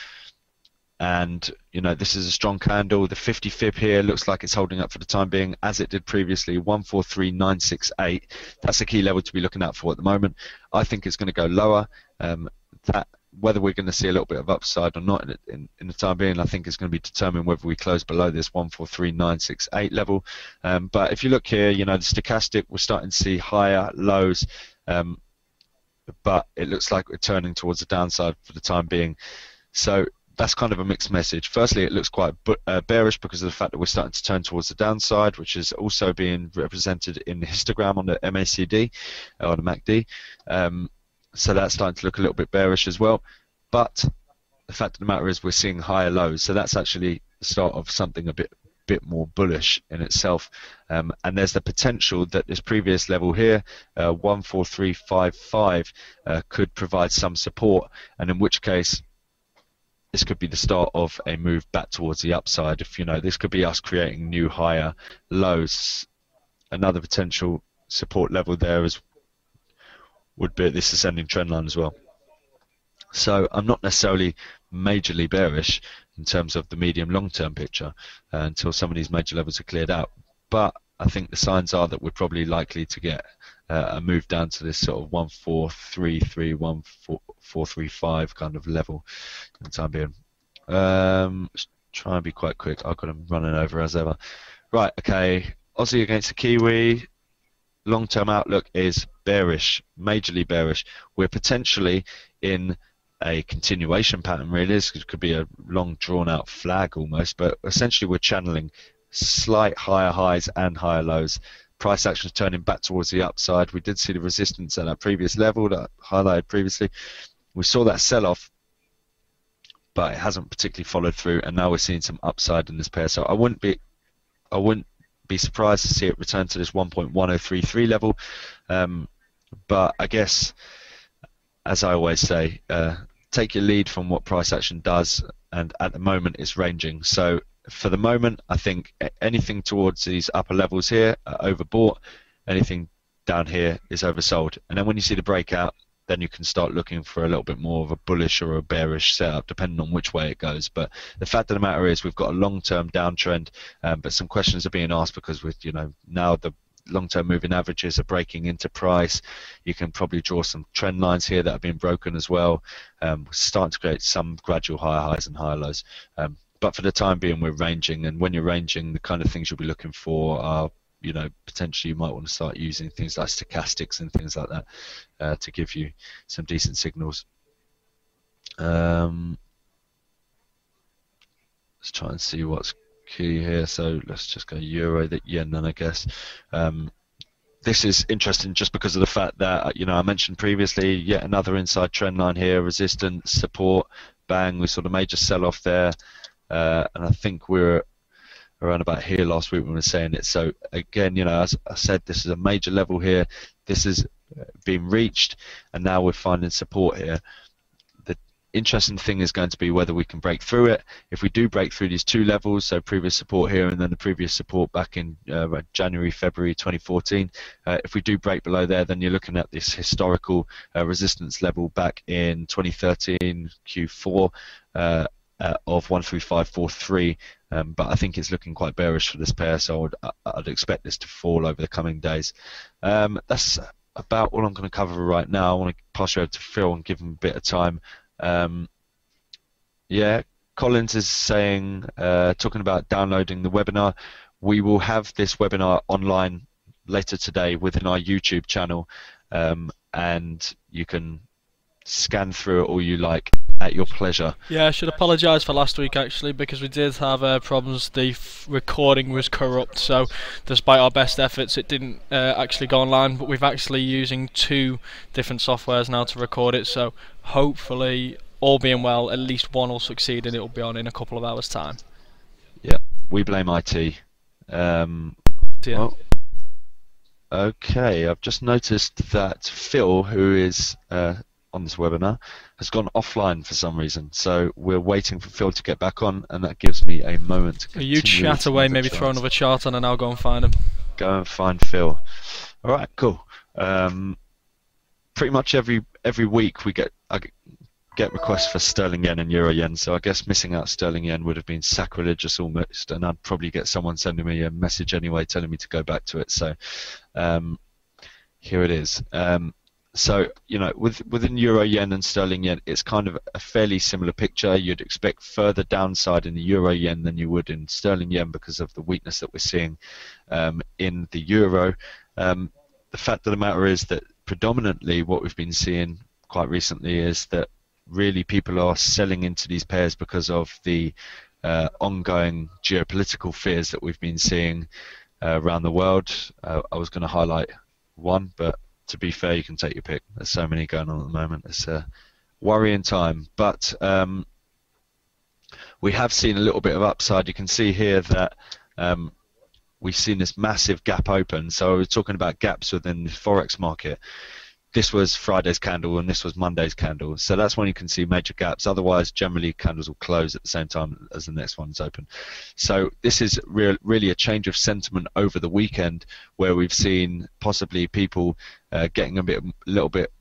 and you know this is a strong candle. The 50 fib here looks like it's holding up for the time being as it did previously. 143968 that's a key level to be looking at for at the moment. I think it's going to go lower. Um, that whether we're going to see a little bit of upside or not in, in, in, the time being, I think is going to be determined whether we close below this 143968 level. Um, but if you look here, you know the stochastic, we're starting to see higher lows, um, but it looks like we're turning towards the downside for the time being. So that's kind of a mixed message. Firstly, it looks quite uh, bearish because of the fact that we're starting to turn towards the downside, which is also being represented in the histogram on the MACD or the MACD. Um, so that's starting to look a little bit bearish as well. But the fact of the matter is we're seeing higher lows, so that's actually the start of something a bit bit more bullish in itself. Um, and there's the potential that this previous level here, uh, 14355, uh, could provide some support, and in which case this could be the start of a move back towards the upside. If you know, this could be us creating new higher lows. Another potential support level there is would be this ascending trend line as well. So I'm not necessarily majorly bearish in terms of the medium long term picture uh, until some of these major levels are cleared out. But I think the signs are that we're probably likely to get uh, a move down to this sort of 1433, 1435 kind of level in the time being. Um, try and be quite quick. I've got them running over as ever. Right, okay. Aussie against the Kiwi long-term outlook is bearish, majorly bearish. We're potentially in a continuation pattern, really. This could be a long, drawn-out flag almost, but essentially we're channeling slight higher highs and higher lows. Price action is turning back towards the upside. We did see the resistance at that previous level that I highlighted previously. We saw that sell-off, but it hasn't particularly followed through, and now we're seeing some upside in this pair. So I wouldn't be, I wouldn't be surprised to see it return to this 1.1033 level. Um, but I guess, as I always say, uh, take your lead from what price action does, and at the moment it's ranging. So for the moment, I think anything towards these upper levels here are overbought. Anything down here is oversold. And then when you see the breakout, then you can start looking for a little bit more of a bullish or a bearish setup, depending on which way it goes. But the fact of the matter is, we've got a long-term downtrend, um, but some questions are being asked because with you know now the long-term moving averages are breaking into price. You can probably draw some trend lines here that have been broken as well. Um, starting to create some gradual higher highs and higher lows. Um, but for the time being, we're ranging, and when you're ranging, the kind of things you'll be looking for are you know potentially you might want to start using things like stochastics and things like that uh, to give you some decent signals. Um, let's try and see what's key here. So let's just go euro, the yen, then I guess. Um, this is interesting just because of the fact that you know I mentioned previously yet another inside trend line here, resistance, support, bang. We saw the major sell-off there, uh, and I think we're around about here last week when we were saying it. So again, you know, as I said, this is a major level here. This has been reached, and now we're finding support here. The interesting thing is going to be whether we can break through it. If we do break through these two levels, so previous support here and then the previous support back in uh, January, February 2014, uh, if we do break below there, then you're looking at this historical uh, resistance level back in 2013 Q4. Uh, of 13543 um, but I think it's looking quite bearish for this pair so I'd, I'd expect this to fall over the coming days. Um, that's about all I'm going to cover right now. I want to pass you over to Phil and give him a bit of time. Um, yeah Collins is saying uh, talking about downloading the webinar. We will have this webinar online later today within our YouTube channel um, and you can scan through it all you like at your pleasure. Yeah, I should apologise for last week actually because we did have uh, problems. The recording was corrupt, so despite our best efforts, it didn't uh, actually go online. But we've actually using two different softwares now to record it, so hopefully, all being well, at least one will succeed and it will be on in a couple of hours' time. Yeah, we blame IT. Um, yeah. Well, Okay, I've just noticed that Phil, who is uh, on this webinar, has gone offline for some reason. So we're waiting for Phil to get back on, and that gives me a moment to You chat away, maybe throw another chart on, and I'll go and find him. Go and find Phil. All right, cool. Um, pretty much every every week we get I get- get requests for sterling yen and euro yen. So I guess missing out sterling yen would have been sacrilegious almost, and I'd probably get someone sending me a message anyway telling me to go back to it. So um, here it is. Um, so you know, with within euro yen and sterling yen, it's kind of a fairly similar picture. You'd expect further downside in the euro yen than you would in sterling yen because of the weakness that we're seeing um, in the euro. Um, the fact of the matter is that predominantly what we've been seeing quite recently is that really people are selling into these pairs because of the uh, ongoing geopolitical fears that we've been seeing uh, around the world. Uh, I was going to highlight one, but to be fair, you can take your pick. There's so many going on at the moment. It's a worrying time, but um, we have seen a little bit of upside. You can see here that um, we've seen this massive gap open. So we're talking about gaps within the forex market. This was Friday's candle and this was Monday's candle. So that's when you can see major gaps. Otherwise, generally candles will close at the same time as the next one's open. So this is real, really a change of sentiment over the weekend where we've seen possibly people uh, getting a bit, a little bit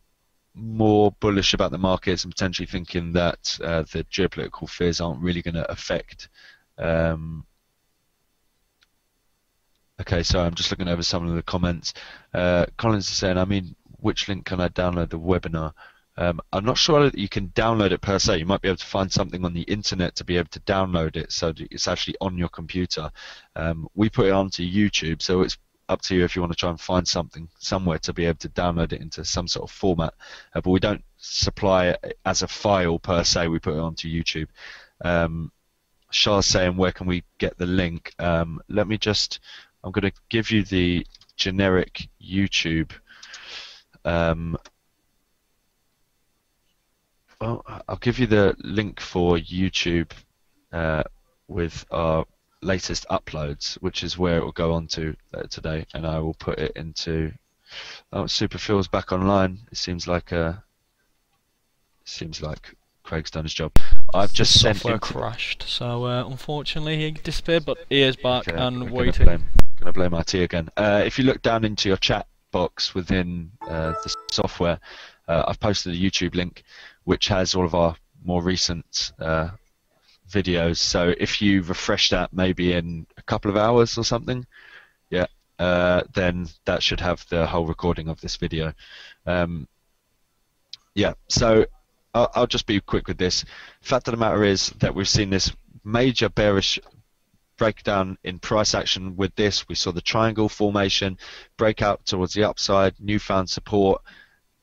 more bullish about the markets and potentially thinking that uh, the geopolitical fears aren't really going to affect. Um, okay, so I'm just looking over some of the comments. Uh, Collins is saying, I mean, which link can I download the webinar? Um, I'm not sure that you can download it per se. You might be able to find something on the internet to be able to download it so it's actually on your computer. Um, we put it onto YouTube, so it's up to you if you want to try and find something somewhere to be able to download it into some sort of format. Uh, but we don't supply it as a file per se. We put it onto YouTube. Um, Charles saying, where can we get the link? Um, let me just. I'm going to give you the generic YouTube. Um, well, I'll give you the link for YouTube uh, with our latest uploads, which is where it will go on to uh, today, and I will put it into. Oh, Super Phil's back online. It seems like uh, seems like Craig's done his job. I've just the sent software him crashed, so uh, unfortunately he disappeared. But he is back Okay, and gonna waiting. Blame, gonna blame IT again. Uh, if you look down into your chat box within uh, the software, uh, I've posted a YouTube link which has all of our more recent uh, videos. So if you refresh that maybe in a couple of hours or something, yeah, uh, then that should have the whole recording of this video. Um, yeah, so I'll, I'll just be quick with this. Fact of the matter is that we've seen this major bearish breakdown in price action with this. We saw the triangle formation, breakout towards the upside, newfound support,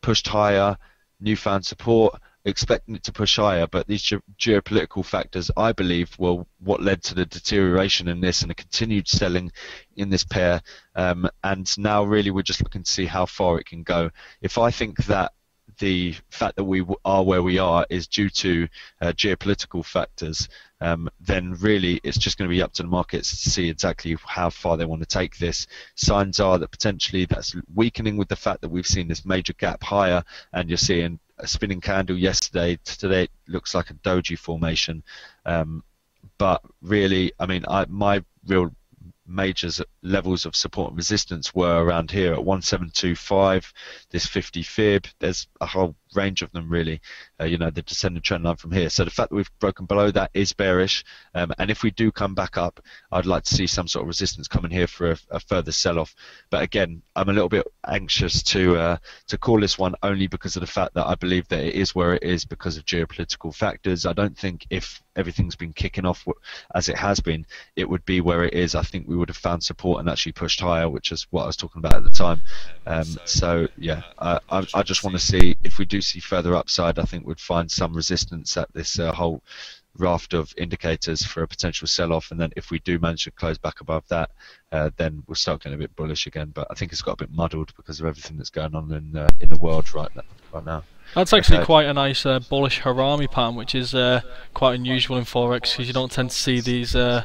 pushed higher, newfound support, expecting it to push higher. But these ge- geopolitical factors, I believe, were what led to the deterioration in this and the continued selling in this pair. Um, and now, really, we're just looking to see how far it can go. If I think that the fact that we are where we are is due to uh, geopolitical factors, um, then really it's just going to be up to the markets to see exactly how far they want to take this. Signs are that potentially that's weakening with the fact that we've seen this major gap higher, and you're seeing a spinning candle yesterday. Today it looks like a doji formation, um, but really, I mean, I, my real major levels of support and resistance were around here at 1725, this 50 fib. There's a whole range of them really. Uh, you know, the descending trend line from here. So the fact that we've broken below that is bearish. Um, and if we do come back up, I'd like to see some sort of resistance coming here for a, a further sell-off. But again, I'm a little bit anxious to uh, to call this one only because of the fact that I believe that it is where it is because of geopolitical factors. I don't think if everything's been kicking off as it has been, it would be where it is. I think we would have found support and actually pushed higher, which is what I was talking about at the time. Um, so yeah, I, I, I just want to see if we do see further upside. I think we'd find some resistance at this uh, whole raft of indicators for a potential sell-off, and then if we do manage to close back above that, uh, then we'll start getting a bit bullish again. But I think it's got a bit muddled because of everything that's going on in uh, in the world right now. Right now. That's actually Okay. quite a nice uh, bullish harami pattern, which is uh, quite unusual in forex because you don't tend to see these uh,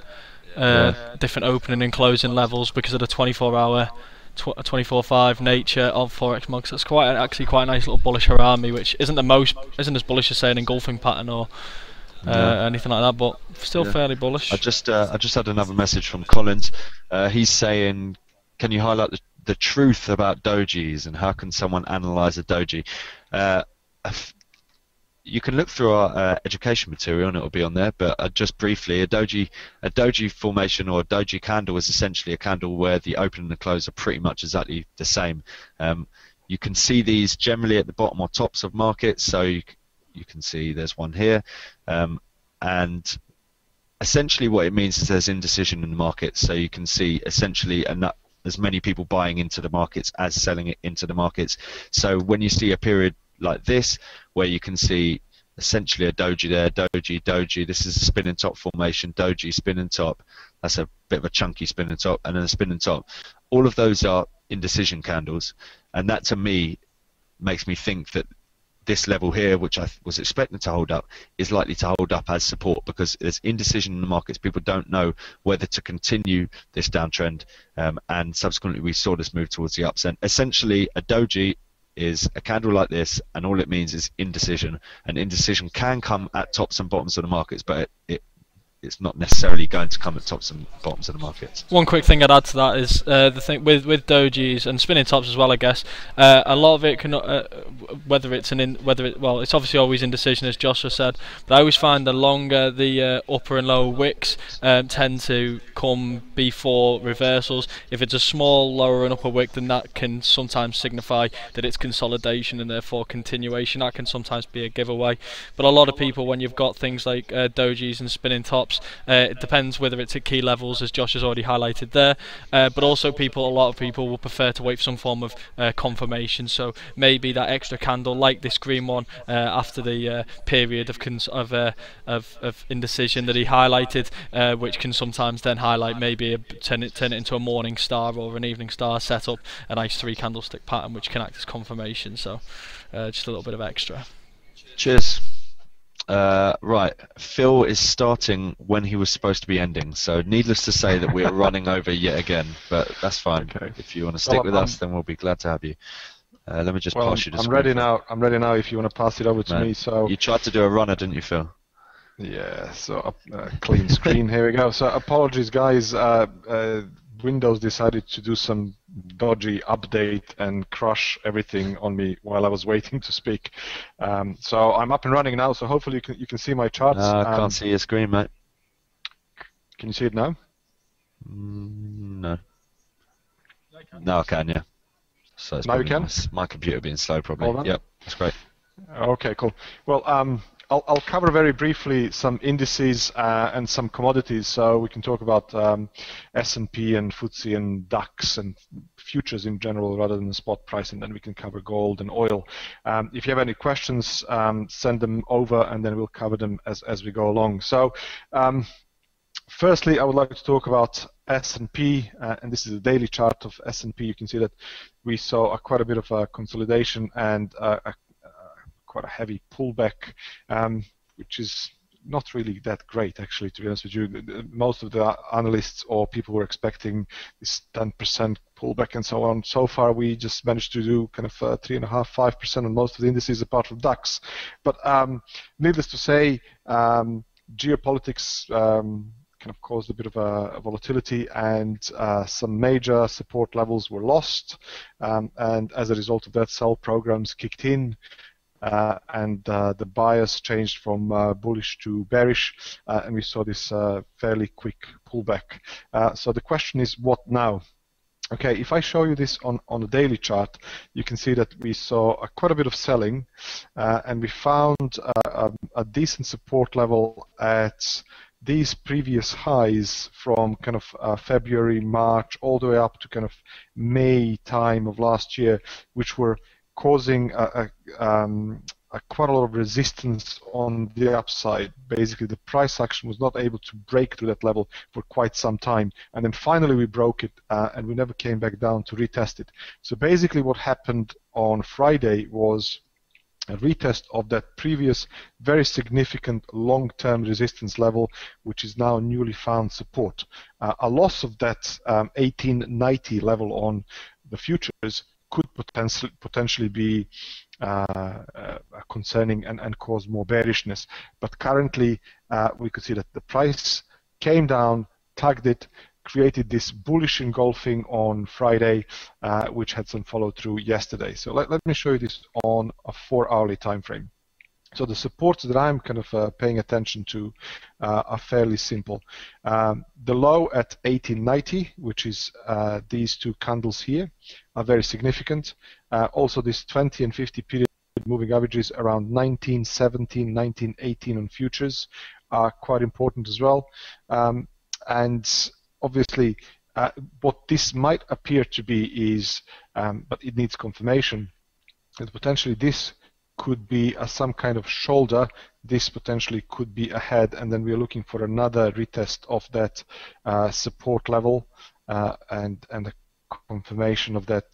uh, different opening and closing levels because of the 24-hour tw- 24/5 nature of forex mugs. That's quite actually quite a nice little bullish harami, which isn't the most isn't as bullish as say an engulfing pattern or uh, No. anything like that, but still Yeah. fairly bullish. I just uh, I just had another message from Collins. Uh, he's saying, can you highlight the, the truth about dojis and how can someone analyze a doji? You can look through our uh, education material and it will be on there. But uh, just briefly, a doji a doji formation or a doji candle is essentially a candle where the open and the close are pretty much exactly the same. Um, you can see these generally at the bottom or tops of markets. So you, you can see there's one here, um, and essentially what it means is there's indecision in the market. So you can see essentially eno- as many people buying into the markets as selling it into the markets. So when you see a period like this, where you can see essentially a doji there, doji, doji, this is a spinning top formation, doji, spinning top. That's a bit of a chunky spinning top, and then a spinning top. All of those are indecision candles, and that to me makes me think that this level here, which I was expecting to hold up, is likely to hold up as support because there's indecision in the markets. People don't know whether to continue this downtrend, um, and subsequently we saw this move towards the ups. And essentially, a doji is a candle like this, and all it means is indecision. And indecision can come at tops and bottoms of the markets, but it, it it's not necessarily going to come at tops and bottoms of the markets. One quick thing I'd add to that is uh, the thing with with dojis and spinning tops as well. I guess uh, a lot of it can, uh, whether it's an in, whether it well, it's obviously always indecision as Joshua said. But I always find the longer the uh, upper and lower wicks um, tend to come before reversals. If it's a small lower and upper wick, then that can sometimes signify that it's consolidation and therefore continuation. That can sometimes be a giveaway. But a lot of people, when you've got things like uh, dojis and spinning tops, uh, it depends whether it's at key levels, as Josh has already highlighted there. Uh, but also, people, a lot of people will prefer to wait for some form of uh, confirmation. So maybe that extra candle, like this green one, uh, after the uh, period of of, uh, of of indecision that he highlighted, which can sometimes then highlight maybe a, turn it turn it into a morning star or an evening star setup, a nice three candlestick pattern, which can act as confirmation. So just a little bit of extra. Cheers. Uh, right, Phil is starting when he was supposed to be ending, so needless to say that we are (laughs) running over yet again, but that's fine. Okay. If you want to stick Well, with I'm- us, then we'll be glad to have you. Uh, let me just Well, pass you the I'm ready now. I'm ready now. If you want to pass it over to Man, me, so You tried to do a runner, didn't you, Phil? yeah, so up, uh, clean screen. (laughs) Here we go. So apologies, guys. Windows decided to do some dodgy update and crush everything on me while I was waiting to speak. Um, so I'm up and running now. So hopefully you can you can see my charts. No, I Um, can't see your screen, mate. Can you see it now? Mm, no. No, I can, yeah. So it's Now you can? My, my computer being slow, probably. Yep, that's great. Okay, cool. Well, um, I'll, I'll cover very briefly some indices uh, and some commodities. So we can talk about um, S&P and FTSE and DAX and futures in general rather than the spot price, and then we can cover gold and oil. Um, if you have any questions, um, send them over, and then we'll cover them as, as we go along. So. Um, Firstly, I would like to talk about S&P, uh, and this is a daily chart of S&P. You can see that we saw a, quite a bit of a consolidation and uh, a, uh, quite a heavy pullback, um, which is not really that great, actually, to be honest with you. Most of the analysts or people were expecting this 10% pullback and so on. So far, we just managed to do kind of uh, three and a half, five percent on most of the indices, apart from DAX. But um, needless to say, um, geopolitics um, kind of caused a bit of a, a volatility, and uh, some major support levels were lost. Um, and as a result of that, sell programs kicked in. Uh, and uh, the bias changed from uh, bullish to bearish, and we saw this fairly quick pullback. So the question is, what now? Okay, if I show you this on, on a daily chart, you can see that we saw quite a bit of selling, uh, and we found uh, a, a decent support level at these previous highs from kind of February, March, all the way up to kind of May time of last year, which were causing a, a, um, a quite a lot of resistance on the upside. Basically, the price action was not able to break through that level for quite some time, and then finally we broke it, uh, and we never came back down to retest it. So basically, what happened on Friday was a retest of that previous very significant long-term resistance level, which is now newly found support. Uh, a loss of that um, 1890 level on the futures could potentially potentially be uh, uh, concerning and, and cause more bearishness. But currently, uh, we could see that the price came down, tagged it, created this bullish engulfing on Friday, uh, which had some follow through yesterday. So let, let me show you this on a four hourly time frame. So the supports that I'm kind of uh, paying attention to uh, are fairly simple. Um, the low at 1890, which is uh, these two candles here, are very significant. Uh, also, this 20 and 50 period moving averages around 1917, 1918 on futures are quite important as well. Um, and obviously, uh, what this might appear to be is, um, but it needs confirmation, that potentially this could be a, some kind of shoulder. This potentially could be a head, and then we're looking for another retest of that uh, support level uh, and and a confirmation of that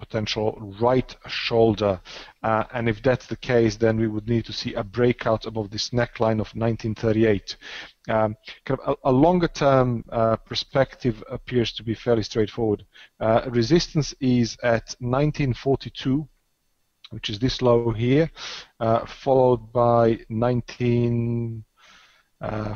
potential right shoulder. Uh, and if that's the case, then we would need to see a breakout above this neckline of 1938. Um, kind of a, a longer term uh, perspective appears to be fairly straightforward. Uh, resistance is at 1942 which is this low here, uh, followed by 1945, uh,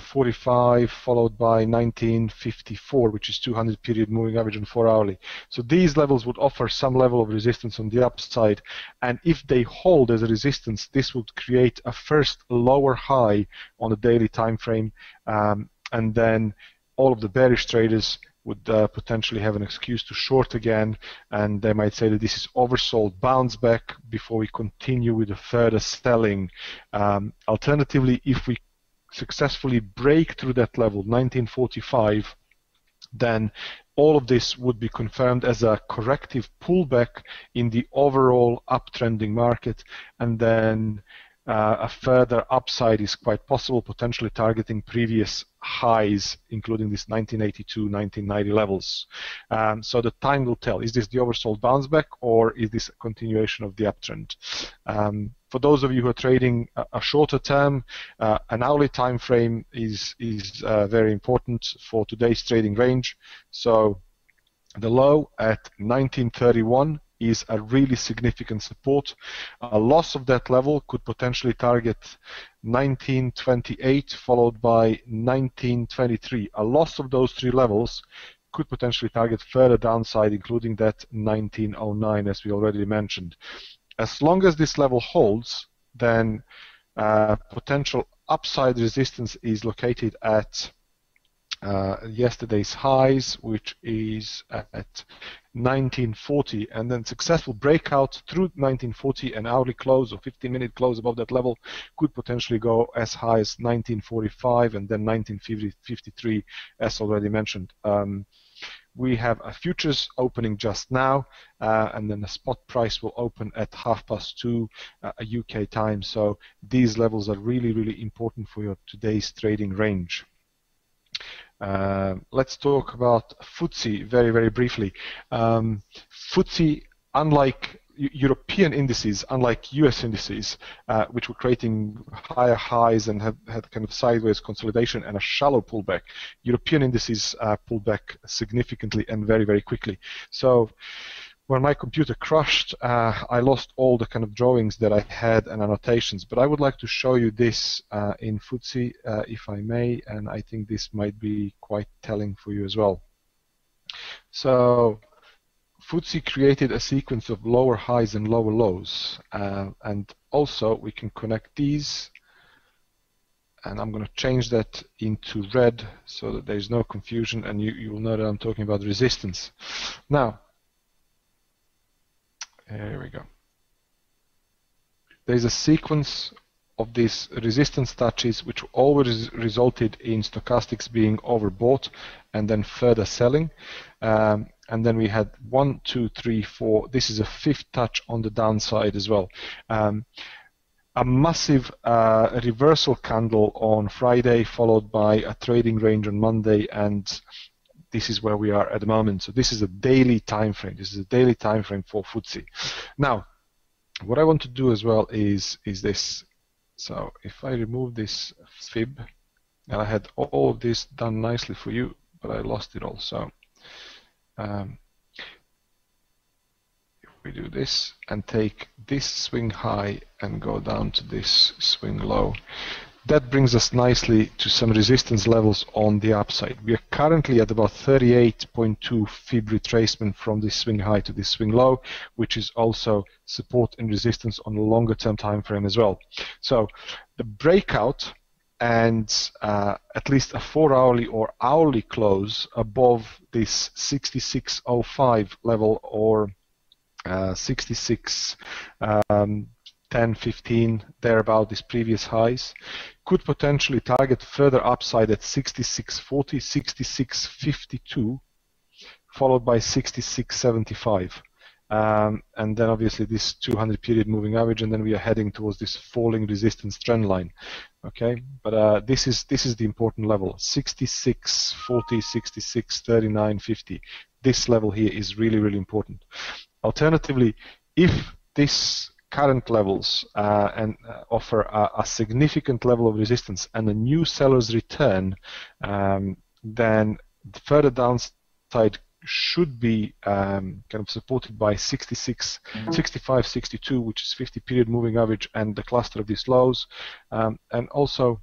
followed by 1954, which is 200 period moving average on 4 hourly. So these levels would offer some level of resistance on the upside, and if they hold as a resistance, this would create a first lower high on the daily time frame, um, and then all of the bearish traders would uh, potentially have an excuse to short again, and they might say that this is oversold, bounce back before we continue with the further selling. Um, alternatively, if we successfully break through that level, 1945, then all of this would be confirmed as a corrective pullback in the overall uptrending market, and then uh, a further upside is quite possible, potentially targeting previous highs, including these 1982, 1990 levels. Um, so the time will tell. Is this the oversold bounce back or is this a continuation of the uptrend? Um, for those of you who are trading a, a shorter term, uh, an hourly time frame is, is uh, very important for today's trading range. So the low at 1931 is a really significant support. A loss of that level could potentially target 1928 followed by 1923. A loss of those three levels could potentially target further downside, including that 1909, as we already mentioned. As long as this level holds, then uh, potential upside resistance is located at uh, yesterday's highs, which is at 1940, and then successful breakout through 1940 and hourly close or 15-minute close above that level could potentially go as high as 1945 and then 1953, as already mentioned. Um, we have a futures opening just now, uh, and then the spot price will open at half past two uh, UK time. So these levels are really, really important for your today's trading range. Uh, let's talk about FTSE very, very briefly. Um, FTSE, unlike European indices, unlike US indices, uh, which were creating higher highs and have had kind of sideways consolidation and a shallow pullback, European indices uh, pulled back significantly and very, very quickly. So when my computer crashed, uh, I lost all the kind of drawings that I had and annotations. But I would like to show you this uh, in FTSE, uh, if I may, and I think this might be quite telling for you as well. So FTSE created a sequence of lower highs and lower lows, uh, and also we can connect these and I'm going to change that into red so that there's no confusion and you, you will know that I'm talking about resistance. Now, here we go. There's a sequence of these resistance touches which always resulted in stochastics being overbought and then further selling. Um, and then we had one, two, three, four. This is a fifth touch on the downside as well. Um, a massive uh, reversal candle on Friday, followed by a trading range on Monday, and this is where we are at the moment. So this is a daily time frame. This is a daily time frame for FTSE. Now, what I want to do as well is is this. So if I remove this fib, and I had all of this done nicely for you, but I lost it all. So um, we do this and take this swing high and go down to this swing low. That brings us nicely to some resistance levels on the upside. We are currently at about 38.2 fib retracement from this swing high to this swing low, which is also support and resistance on a longer term time frame as well. So the breakout and uh, at least a four hourly or hourly close above this 6605 level or uh, 66 um, 10, 15, thereabout these previous highs, could potentially target further upside at 66.40, 66.52, followed by 66.75. Um, and then obviously this 200 period moving average, and then we are heading towards this falling resistance trend line. Okay, but uh, this is this is the important level: 66, 40, 66, 39, 50. This level here is really really important. Alternatively, if this current levels uh, and uh, offer a, a, significant level of resistance and a new seller's return, um, then the further downside should be um, kind of supported by 66, mm-hmm. 65, 62, which is 50 period moving average and the cluster of these lows, um, and also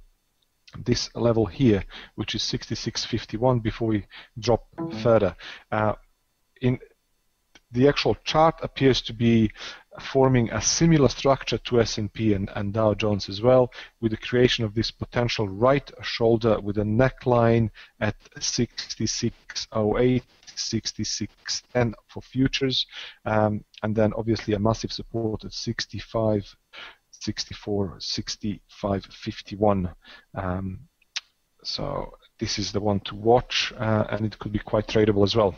this level here, which is 66.51 before we drop further. Uh, in the actual chart appears to be forming a similar structure to S&P and, and, Dow Jones as well, with the creation of this potential right shoulder with a neckline at 6608, 6610 for futures, um, and then obviously a massive support at 65, 64, 65, 51. Um, so this is the one to watch, uh, and it could be quite tradable as well.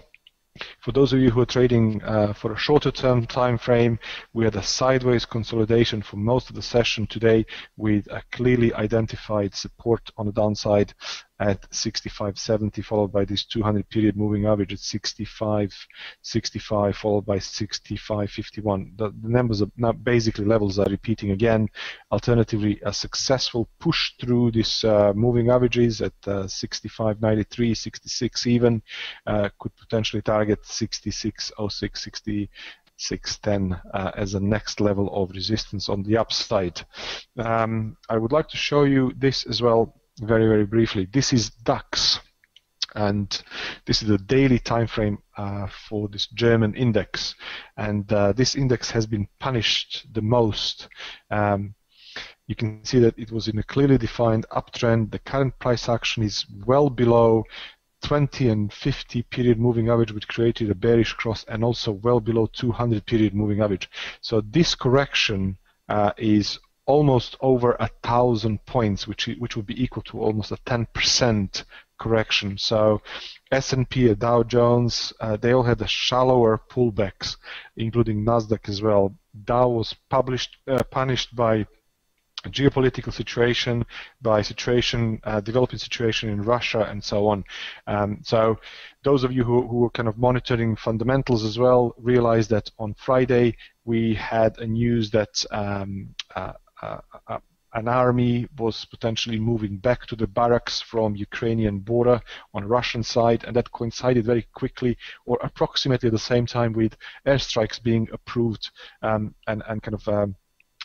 For those of you who are trading uh, for a shorter term time frame, we had a sideways consolidation for most of the session today with a clearly identified support on the downside at 65.70 followed by this 200 period moving average at 65, 65, followed by 65.51 the, the numbers are now basically levels are repeating again. Alternatively a successful push through this uh, moving averages at uh, 65.93 66 even uh, could potentially target 66.06 60 610 uh, as a next level of resistance on the upside. Um, I would like to show you this as well very, very briefly. This is DAX, and this is the daily time frame uh, for this German index, and uh, this index has been punished the most. Um, you can see that it was in a clearly defined uptrend. The current price action is well below 20 and 50 period moving average, which created a bearish cross, and also well below 200 period moving average. So this correction uh, is almost over a thousand points, which which would be equal to almost a 10% correction. So S&P, Dow Jones, uh, they all had a shallower pullbacks, including Nasdaq as well. Dow was published uh, punished by geopolitical situation, by situation, uh, developing situation in Russia, and so on. Um, so, those of you who, who are kind of monitoring fundamentals as well realize that on Friday we had a news that um, uh, an army was potentially moving back to the barracks from Ukrainian border on Russian side, and that coincided very quickly, or approximately at the same time, with airstrikes being approved um, and and kind of. Um,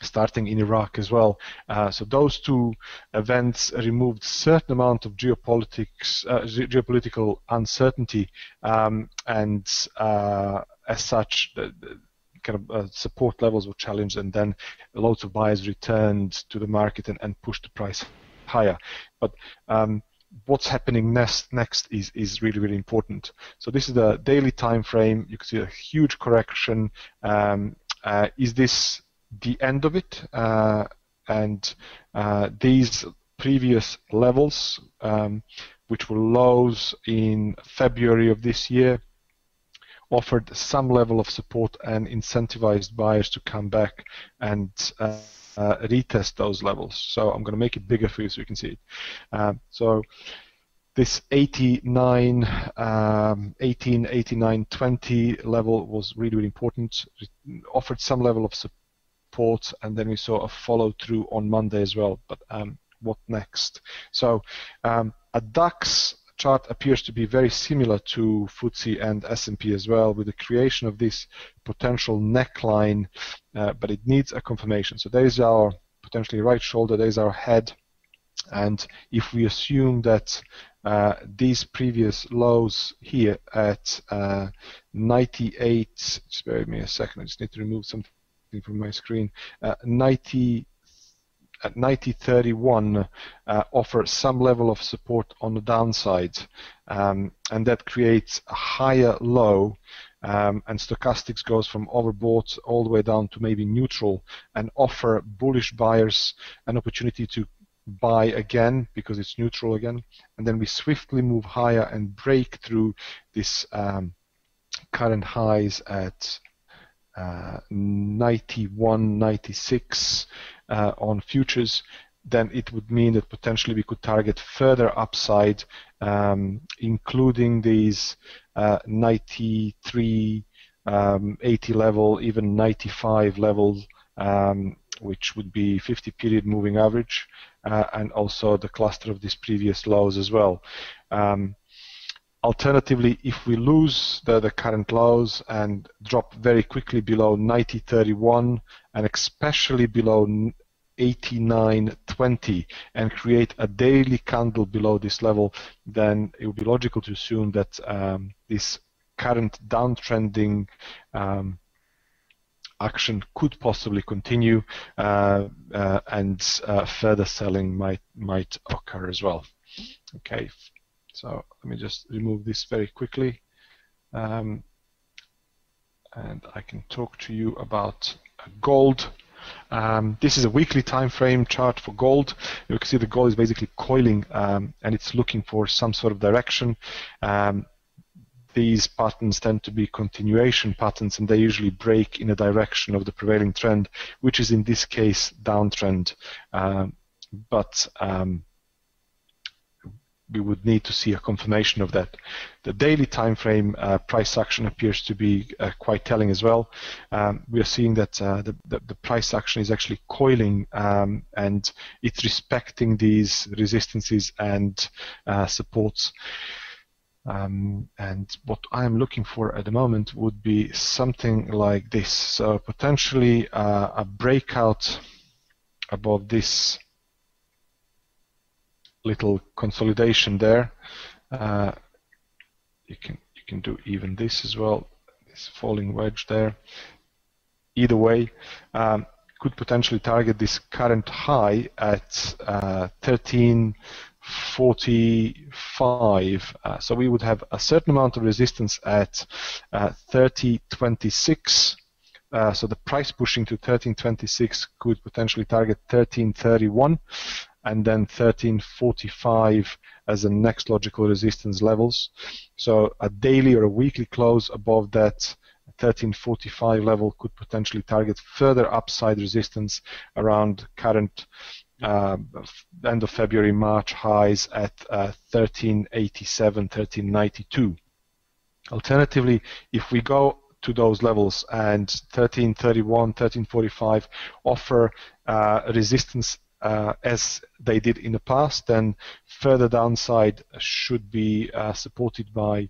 starting in Iraq as well. Uh, so those two events removed certain amount of geopolitics, uh, geopolitical uncertainty, um, and uh, as such, the, the, kind of uh, support levels were challenged, and then loads of buyers returned to the market and, and pushed the price higher. But um, what's happening next next is is really really important. So this is the daily time frame. You can see a huge correction. Um, uh, is this the end of it? Uh, and uh, these previous levels, um, which were lows in February of this year, offered some level of support and incentivized buyers to come back and uh, uh, retest those levels. So I'm going to make it bigger for you so you can see it. Um, so this 89, um, 18, 89, 20 level was really, really important. It offered some level of support, and then we saw a follow through on Monday as well. But um, what next? So um, a DAX chart appears to be very similar to FTSE and S&P as well, with the creation of this potential neckline, uh, but it needs a confirmation. So there is our potentially right shoulder, there is our head, and if we assume that uh, these previous lows here at uh, 98, just bear with me a second, I just need to remove something from my screen, uh, 90 at 9031 uh, offer some level of support on the downside um, and that creates a higher low um, and stochastics goes from overbought all the way down to maybe neutral and offer bullish buyers an opportunity to buy again because it's neutral again. And then we swiftly move higher and break through this um, current highs at uh, 91, 96 uh, on futures, then it would mean that potentially we could target further upside, um, including these uh, 93, um, 80 level, even 95 levels, um, which would be 50 period moving average, uh, and also the cluster of these previous lows as well. Um, Alternatively, if we lose the, the current lows and drop very quickly below 90.31 and especially below 89.20 and create a daily candle below this level, then it would be logical to assume that um, this current downtrending um, action could possibly continue uh, uh, and uh, further selling might might occur as well. Okay, so let me just remove this very quickly. Um, and I can talk to you about gold. Um, this is a weekly time frame chart for gold. You can see the gold is basically coiling um, and it's looking for some sort of direction. Um, these patterns tend to be continuation patterns and they usually break in a direction of the prevailing trend, which is in this case downtrend. Um, but um, we would need to see a confirmation of that. The daily time frame uh, price action appears to be uh, quite telling as well. Um, we are seeing that uh, the, the, the, price action is actually coiling um, and it's respecting these resistances and uh, supports. Um, and what I'm looking for at the moment would be something like this. So potentially uh, a breakout above this little consolidation there. Uh, you can you can do even this as well. This falling wedge there. Either way, um, could potentially target this current high at uh, 1345. Uh, so we would have a certain amount of resistance at uh, 3026. Uh, so the price pushing to 1326 could potentially target 1331 and then 1345 as the next logical resistance levels. So a daily or a weekly close above that 1345 level could potentially target further upside resistance around current uh, end of February, March highs at uh, 1387, 1392. Alternatively, if we go to those levels and 1331, 1345 offer uh, resistance uh, as they did in the past, then further downside should be uh, supported by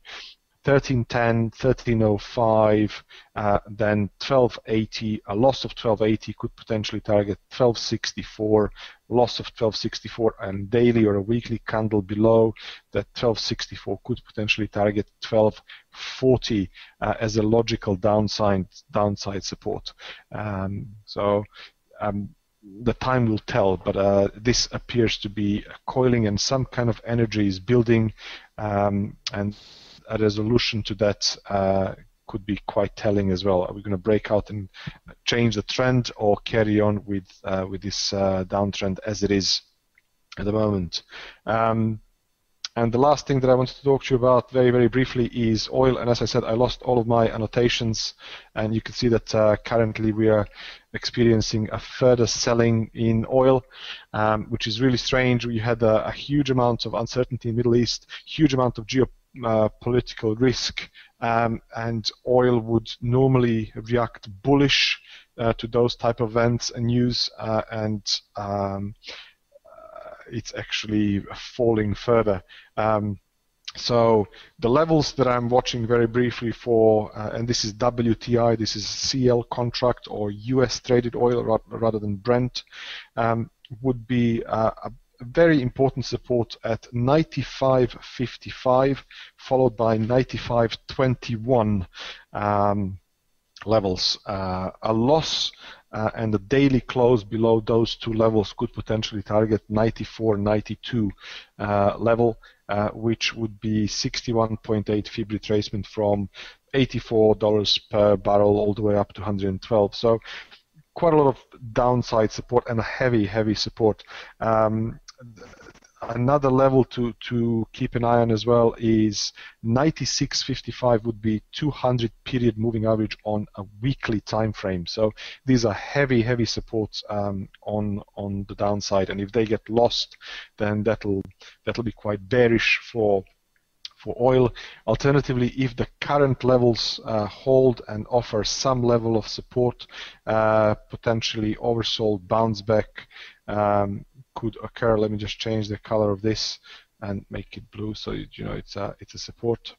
1310, 1305, uh, then 1280. A loss of 1280 could potentially target 1264, loss of 1264, and daily or a weekly candle below that 1264 could potentially target 1240 uh, as a logical downside downside support. Um, so um, the time will tell, but uh, this appears to be coiling and some kind of energy is building, um, and a resolution to that uh, could be quite telling as well. Are we going to break out and change the trend, or carry on with uh, with this uh, downtrend as it is at the moment? Um, and the last thing that I wanted to talk to you about very, very briefly is oil. And as I said, I lost all of my annotations. And you can see that uh, currently we are experiencing a further selling in oil, um, which is really strange. We had a, a, huge amount of uncertainty in the Middle East, huge amount of geopolitical uh, risk, um, and oil would normally react bullish uh, to those type of events and news. Uh, and um, it's actually falling further. Um, so the levels that I'm watching very briefly for, uh, and this is WTI, this is CL contract or US traded oil rather than Brent, um, would be uh, a very important support at 95.55 followed by 95.21 um, levels. Uh, a loss uh, and the daily close below those two levels could potentially target 94, 92 uh, level, uh, which would be 61.8 fib retracement from $84 per barrel all the way up to 112. So quite a lot of downside support and a heavy, heavy support. Um, another level to, to keep an eye on as well is 96.55 would be 200 period moving average on a weekly time frame. So these are heavy, heavy supports um, on on the downside, and if they get lost, then that'll that'll be quite bearish for for oil. Alternatively, if the current levels uh, hold and offer some level of support, uh, potentially oversold bounce back um, could occur. Let me just change the color of this and make it blue so you know it's a it's a support.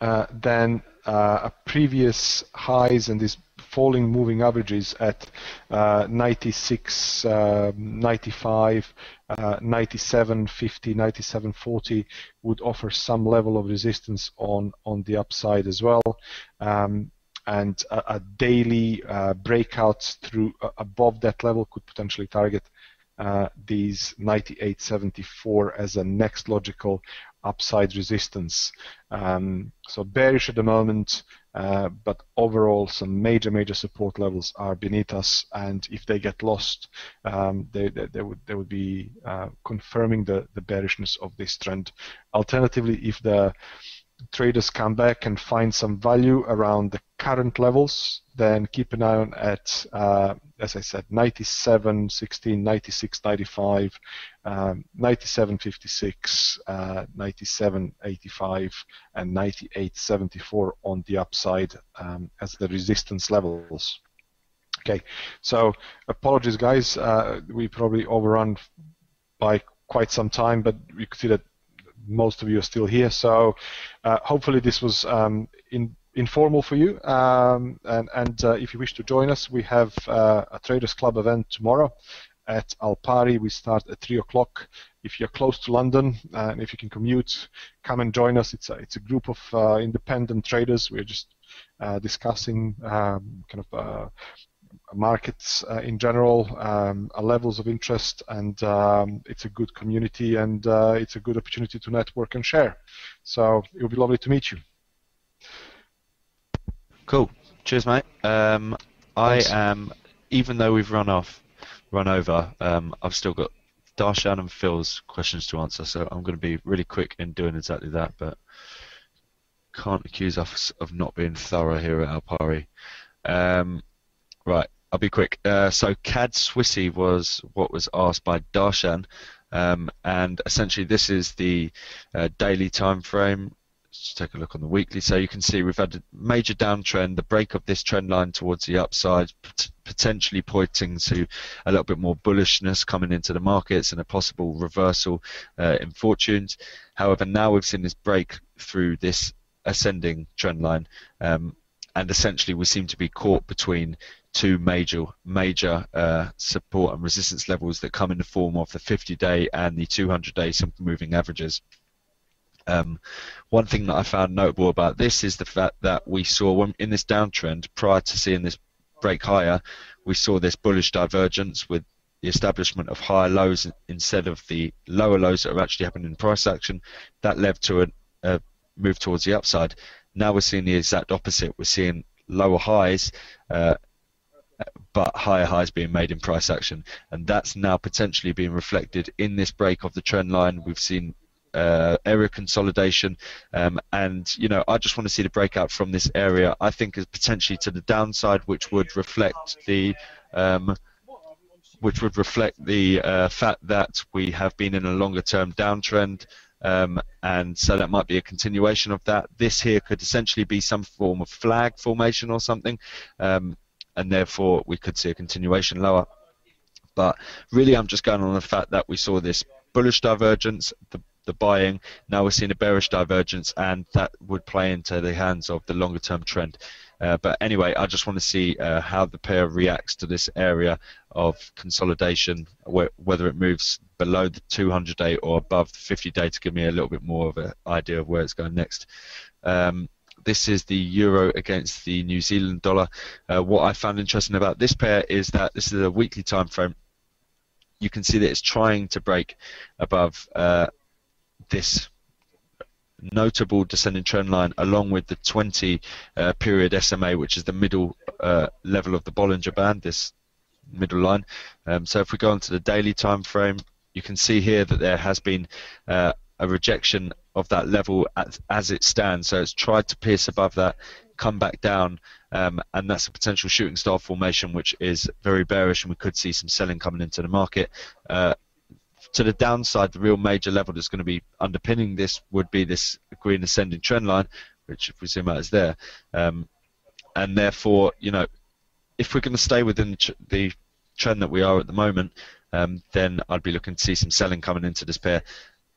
Uh, then uh, previous highs and these falling moving averages at uh, 96, uh, 95, uh, 97, 50, 97, 40 would offer some level of resistance on on the upside as well. Um, and a, a daily uh, breakouts through uh, above that level could potentially target uh, these 98.74 as a next logical upside resistance. Um, so bearish at the moment, uh, but overall some major major support levels are beneath us, and if they get lost, um, they, they, they, would they would be uh, confirming the the bearishness of this trend. Alternatively, if the traders come back and find some value around the current levels, then keep an eye on at, uh, as I said, 97, 16, 96, 95, um, 97, 56, uh, 97, 85, and 98, 74 on the upside um, as the resistance levels. Okay, so apologies, guys. Uh, we probably overrun by quite some time, but you could see that most of you are still here. So uh, hopefully this was um, in, informal for you. Um, and, and uh, if you wish to join us, we have uh, a Traders Club event tomorrow at Alpari. We start at 3 o'clock. If you're close to London and if you can commute, come and join us. It's a, it's a group of uh, independent traders. We're just uh, discussing um, kind of uh, markets uh, in general, um, levels of interest, and um, it's a good community and uh, it's a good opportunity to network and share. So it would be lovely to meet you. Cool. Cheers, mate. Um, I am, even though we've run off, run over, um, I've still got Darshan and Phil's questions to answer, so I'm going to be really quick in doing exactly that, but can't accuse us of not being thorough here at Alpari. Um, right. I'll be quick. Uh, so CAD Swissy was what was asked by Darshan, um, and essentially this is the uh, daily time frame. Let's take a look on the weekly. So you can see we've had a major downtrend, the break of this trend line towards the upside, potentially pointing to a little bit more bullishness coming into the markets and a possible reversal uh, in fortunes. However, now we've seen this break through this ascending trend line. Um, and essentially we seem to be caught between two major major uh, support and resistance levels that come in the form of the 50-day and the 200-day simple moving averages. Um, one thing that I found notable about this is the fact that we saw when, in this downtrend prior to seeing this break higher, we saw this bullish divergence with the establishment of higher lows instead of the lower lows that are actually happening in price action. That led to a, a move towards the upside. Now we're seeing the exact opposite. We're seeing lower highs uh, but higher highs being made in price action, and that's now potentially being reflected in this break of the trend line. We've seen uh, area consolidation, um, and you know I just want to see the breakout from this area. I think is potentially to the downside, which would reflect the um, which would reflect the uh, fact that we have been in a longer term downtrend. Um, and so that might be a continuation of that. This here could essentially be some form of flag formation or something. Um, and therefore we could see a continuation lower. But really, I'm just going on the fact that we saw this bullish divergence, the the buying. Now we're seeing a bearish divergence, and that would play into the hands of the longer term trend. Uh, but anyway, I just want to see uh, how the pair reacts to this area of consolidation, wh- whether it moves below the 200 day or above the 50 day to give me a little bit more of an idea of where it's going next. Um, this is the euro against the New Zealand dollar. Uh, what I found interesting about this pair is that this is a weekly time frame. You can see that it's trying to break above uh, this notable descending trend line along with the 20 uh, period SMA, which is the middle uh, level of the Bollinger Band, this middle line. Um, so if we go onto the daily time frame, you can see here that there has been uh, a rejection of that level as, as, it stands. So it's tried to pierce above that, come back down, um, and that's a potential shooting star formation, which is very bearish, and we could see some selling coming into the market. Uh, to the downside, the real major level that's going to be underpinning this would be this green ascending trend line, which if we zoom out is there. Um, and therefore, you know, if we're going to stay within the trend that we are at the moment, um, then I'd be looking to see some selling coming into this pair.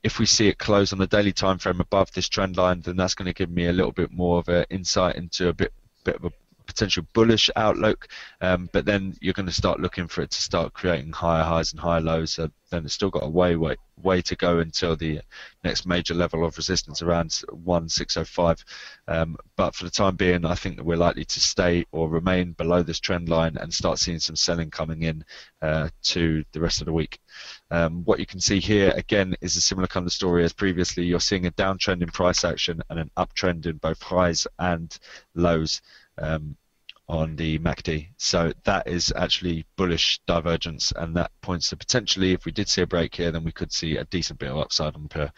If we see it close on the daily time frame above this trend line, then that's going to give me a little bit more of an insight into a bit bit of a potential bullish outlook, um, but then you're going to start looking for it to start creating higher highs and higher lows. So then it's still got a way, way, way to go until the next major level of resistance around 1605. Um, but for the time being, I think that we're likely to stay or remain below this trend line and start seeing some selling coming in uh, to the rest of the week. Um, what you can see here again is a similar kind of story as previously. You're seeing a downtrend in price action and an uptrend in both highs and lows um, on the MACD. So that is actually bullish divergence, and that points to potentially, if we did see a break here, then we could see a decent bit of upside on the pair.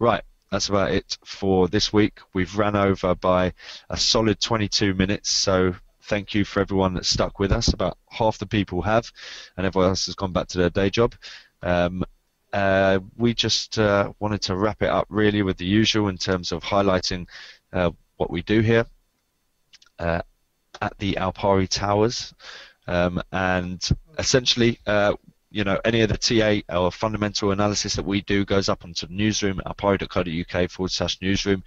Right, that's about it for this week. We've ran over by a solid 22 minutes, so thank you for everyone that stuck with us. About half the people have, and everyone else has gone back to their day job. Um, uh, we just uh, wanted to wrap it up really with the usual in terms of highlighting uh, what we do here uh, at the Alpari Towers, um, and essentially, uh, you know, any of the TA or fundamental analysis that we do goes up onto the newsroom at alpari.co.uk forward slash newsroom.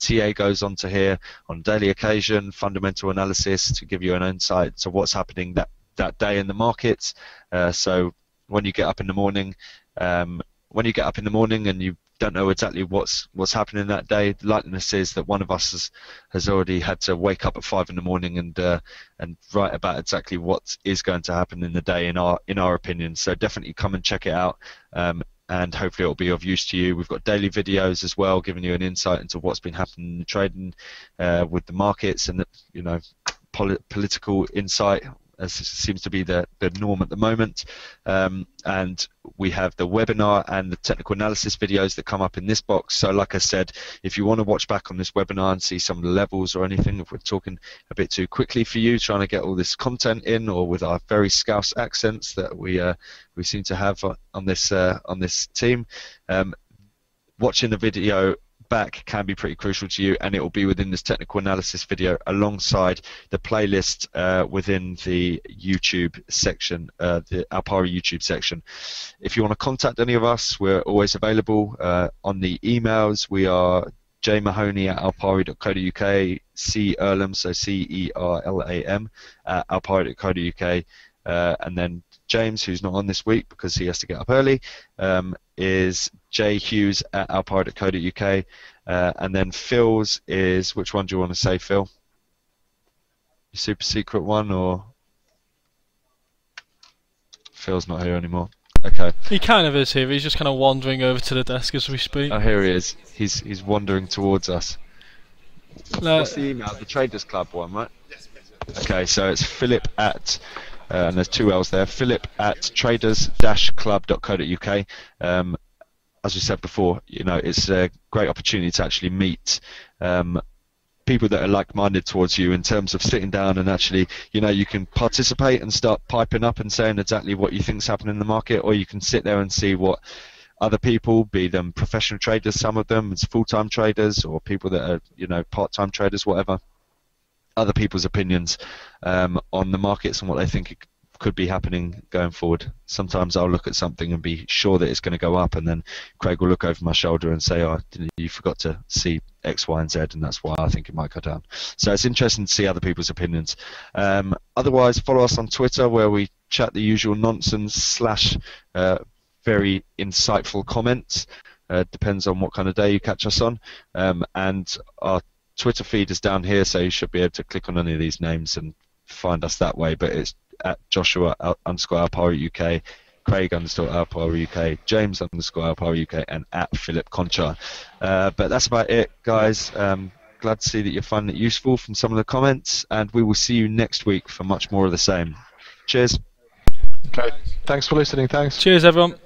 TA goes onto here on daily occasion, fundamental analysis to give you an insight to what's happening that, that day in the markets. Uh, so when you get up in the morning, um, when you get up in the morning and you don't know exactly what's what's happening that day. The likeliness is that one of us has, has already had to wake up at five in the morning and uh, and write about exactly what is going to happen in the day in our in our opinion. So definitely come and check it out. Um, and hopefully it will be of use to you. We've got daily videos as well, giving you an insight into what's been happening in the trading uh, with the markets and the, you know political insight as seems to be the, the norm at the moment. Um, and we have the webinar and the technical analysis videos that come up in this box. So, like I said, if you want to watch back on this webinar and see some levels or anything, if we're talking a bit too quickly for you, trying to get all this content in, or with our very scouse accents that we uh, we seem to have on this uh, on this team, um, watching the video back can be pretty crucial to you, and it will be within this technical analysis video alongside the playlist uh, within the YouTube section, uh, the Alpari YouTube section. If you want to contact any of us, we're always available uh, on the emails. We are jmahony at alpari.co.uk, c Erlam, so C E R L A M, at alpari.co.uk, uh, and then James, who's not on this week because he has to get up early, um, is Hughes at alpari.co.uk. Uh, and then Phil's is, which one do you want to say, Phil? Your super secret one or? Phil's not here anymore. Okay. He kind of is here. He's just kind of wandering over to the desk as we speak. Oh, here he is. He's he's wandering towards us. No. What's the email? The Traders Club one, right? Yes. Okay, so it's Philip at and there's two L's there. Philip at traders-club.co.uk. Um, as we said before, you know, it's a great opportunity to actually meet um, people that are like-minded towards you in terms of sitting down and actually, you know, you can participate and start piping up and saying exactly what you think's happening in the market, or you can sit there and see what other people, be them professional traders, some of them, it's full-time traders, or people that are, you know, part-time traders, whatever other people's opinions um, on the markets and what they think could be happening going forward. Sometimes I'll look at something and be sure that it's going to go up, and then Craig will look over my shoulder and say, "Oh, you forgot to see X, Y, and Z, and that's why I think it might go down." So it's interesting to see other people's opinions. Um, otherwise, follow us on Twitter where we chat the usual nonsense slash uh, very insightful comments. Uh, depends on what kind of day you catch us on, um, and our Twitter feed is down here, so you should be able to click on any of these names and find us that way. But it's at Joshua underscore Alpari UK, Craig underscore Alpari UK, James underscore Alpari UK, and at Philip Concha. Uh, but that's about it, guys. Um, glad to see that you're finding it useful from some of the comments, and we will see you next week for much more of the same. Cheers. Okay. Thanks for listening. Thanks. Cheers, everyone.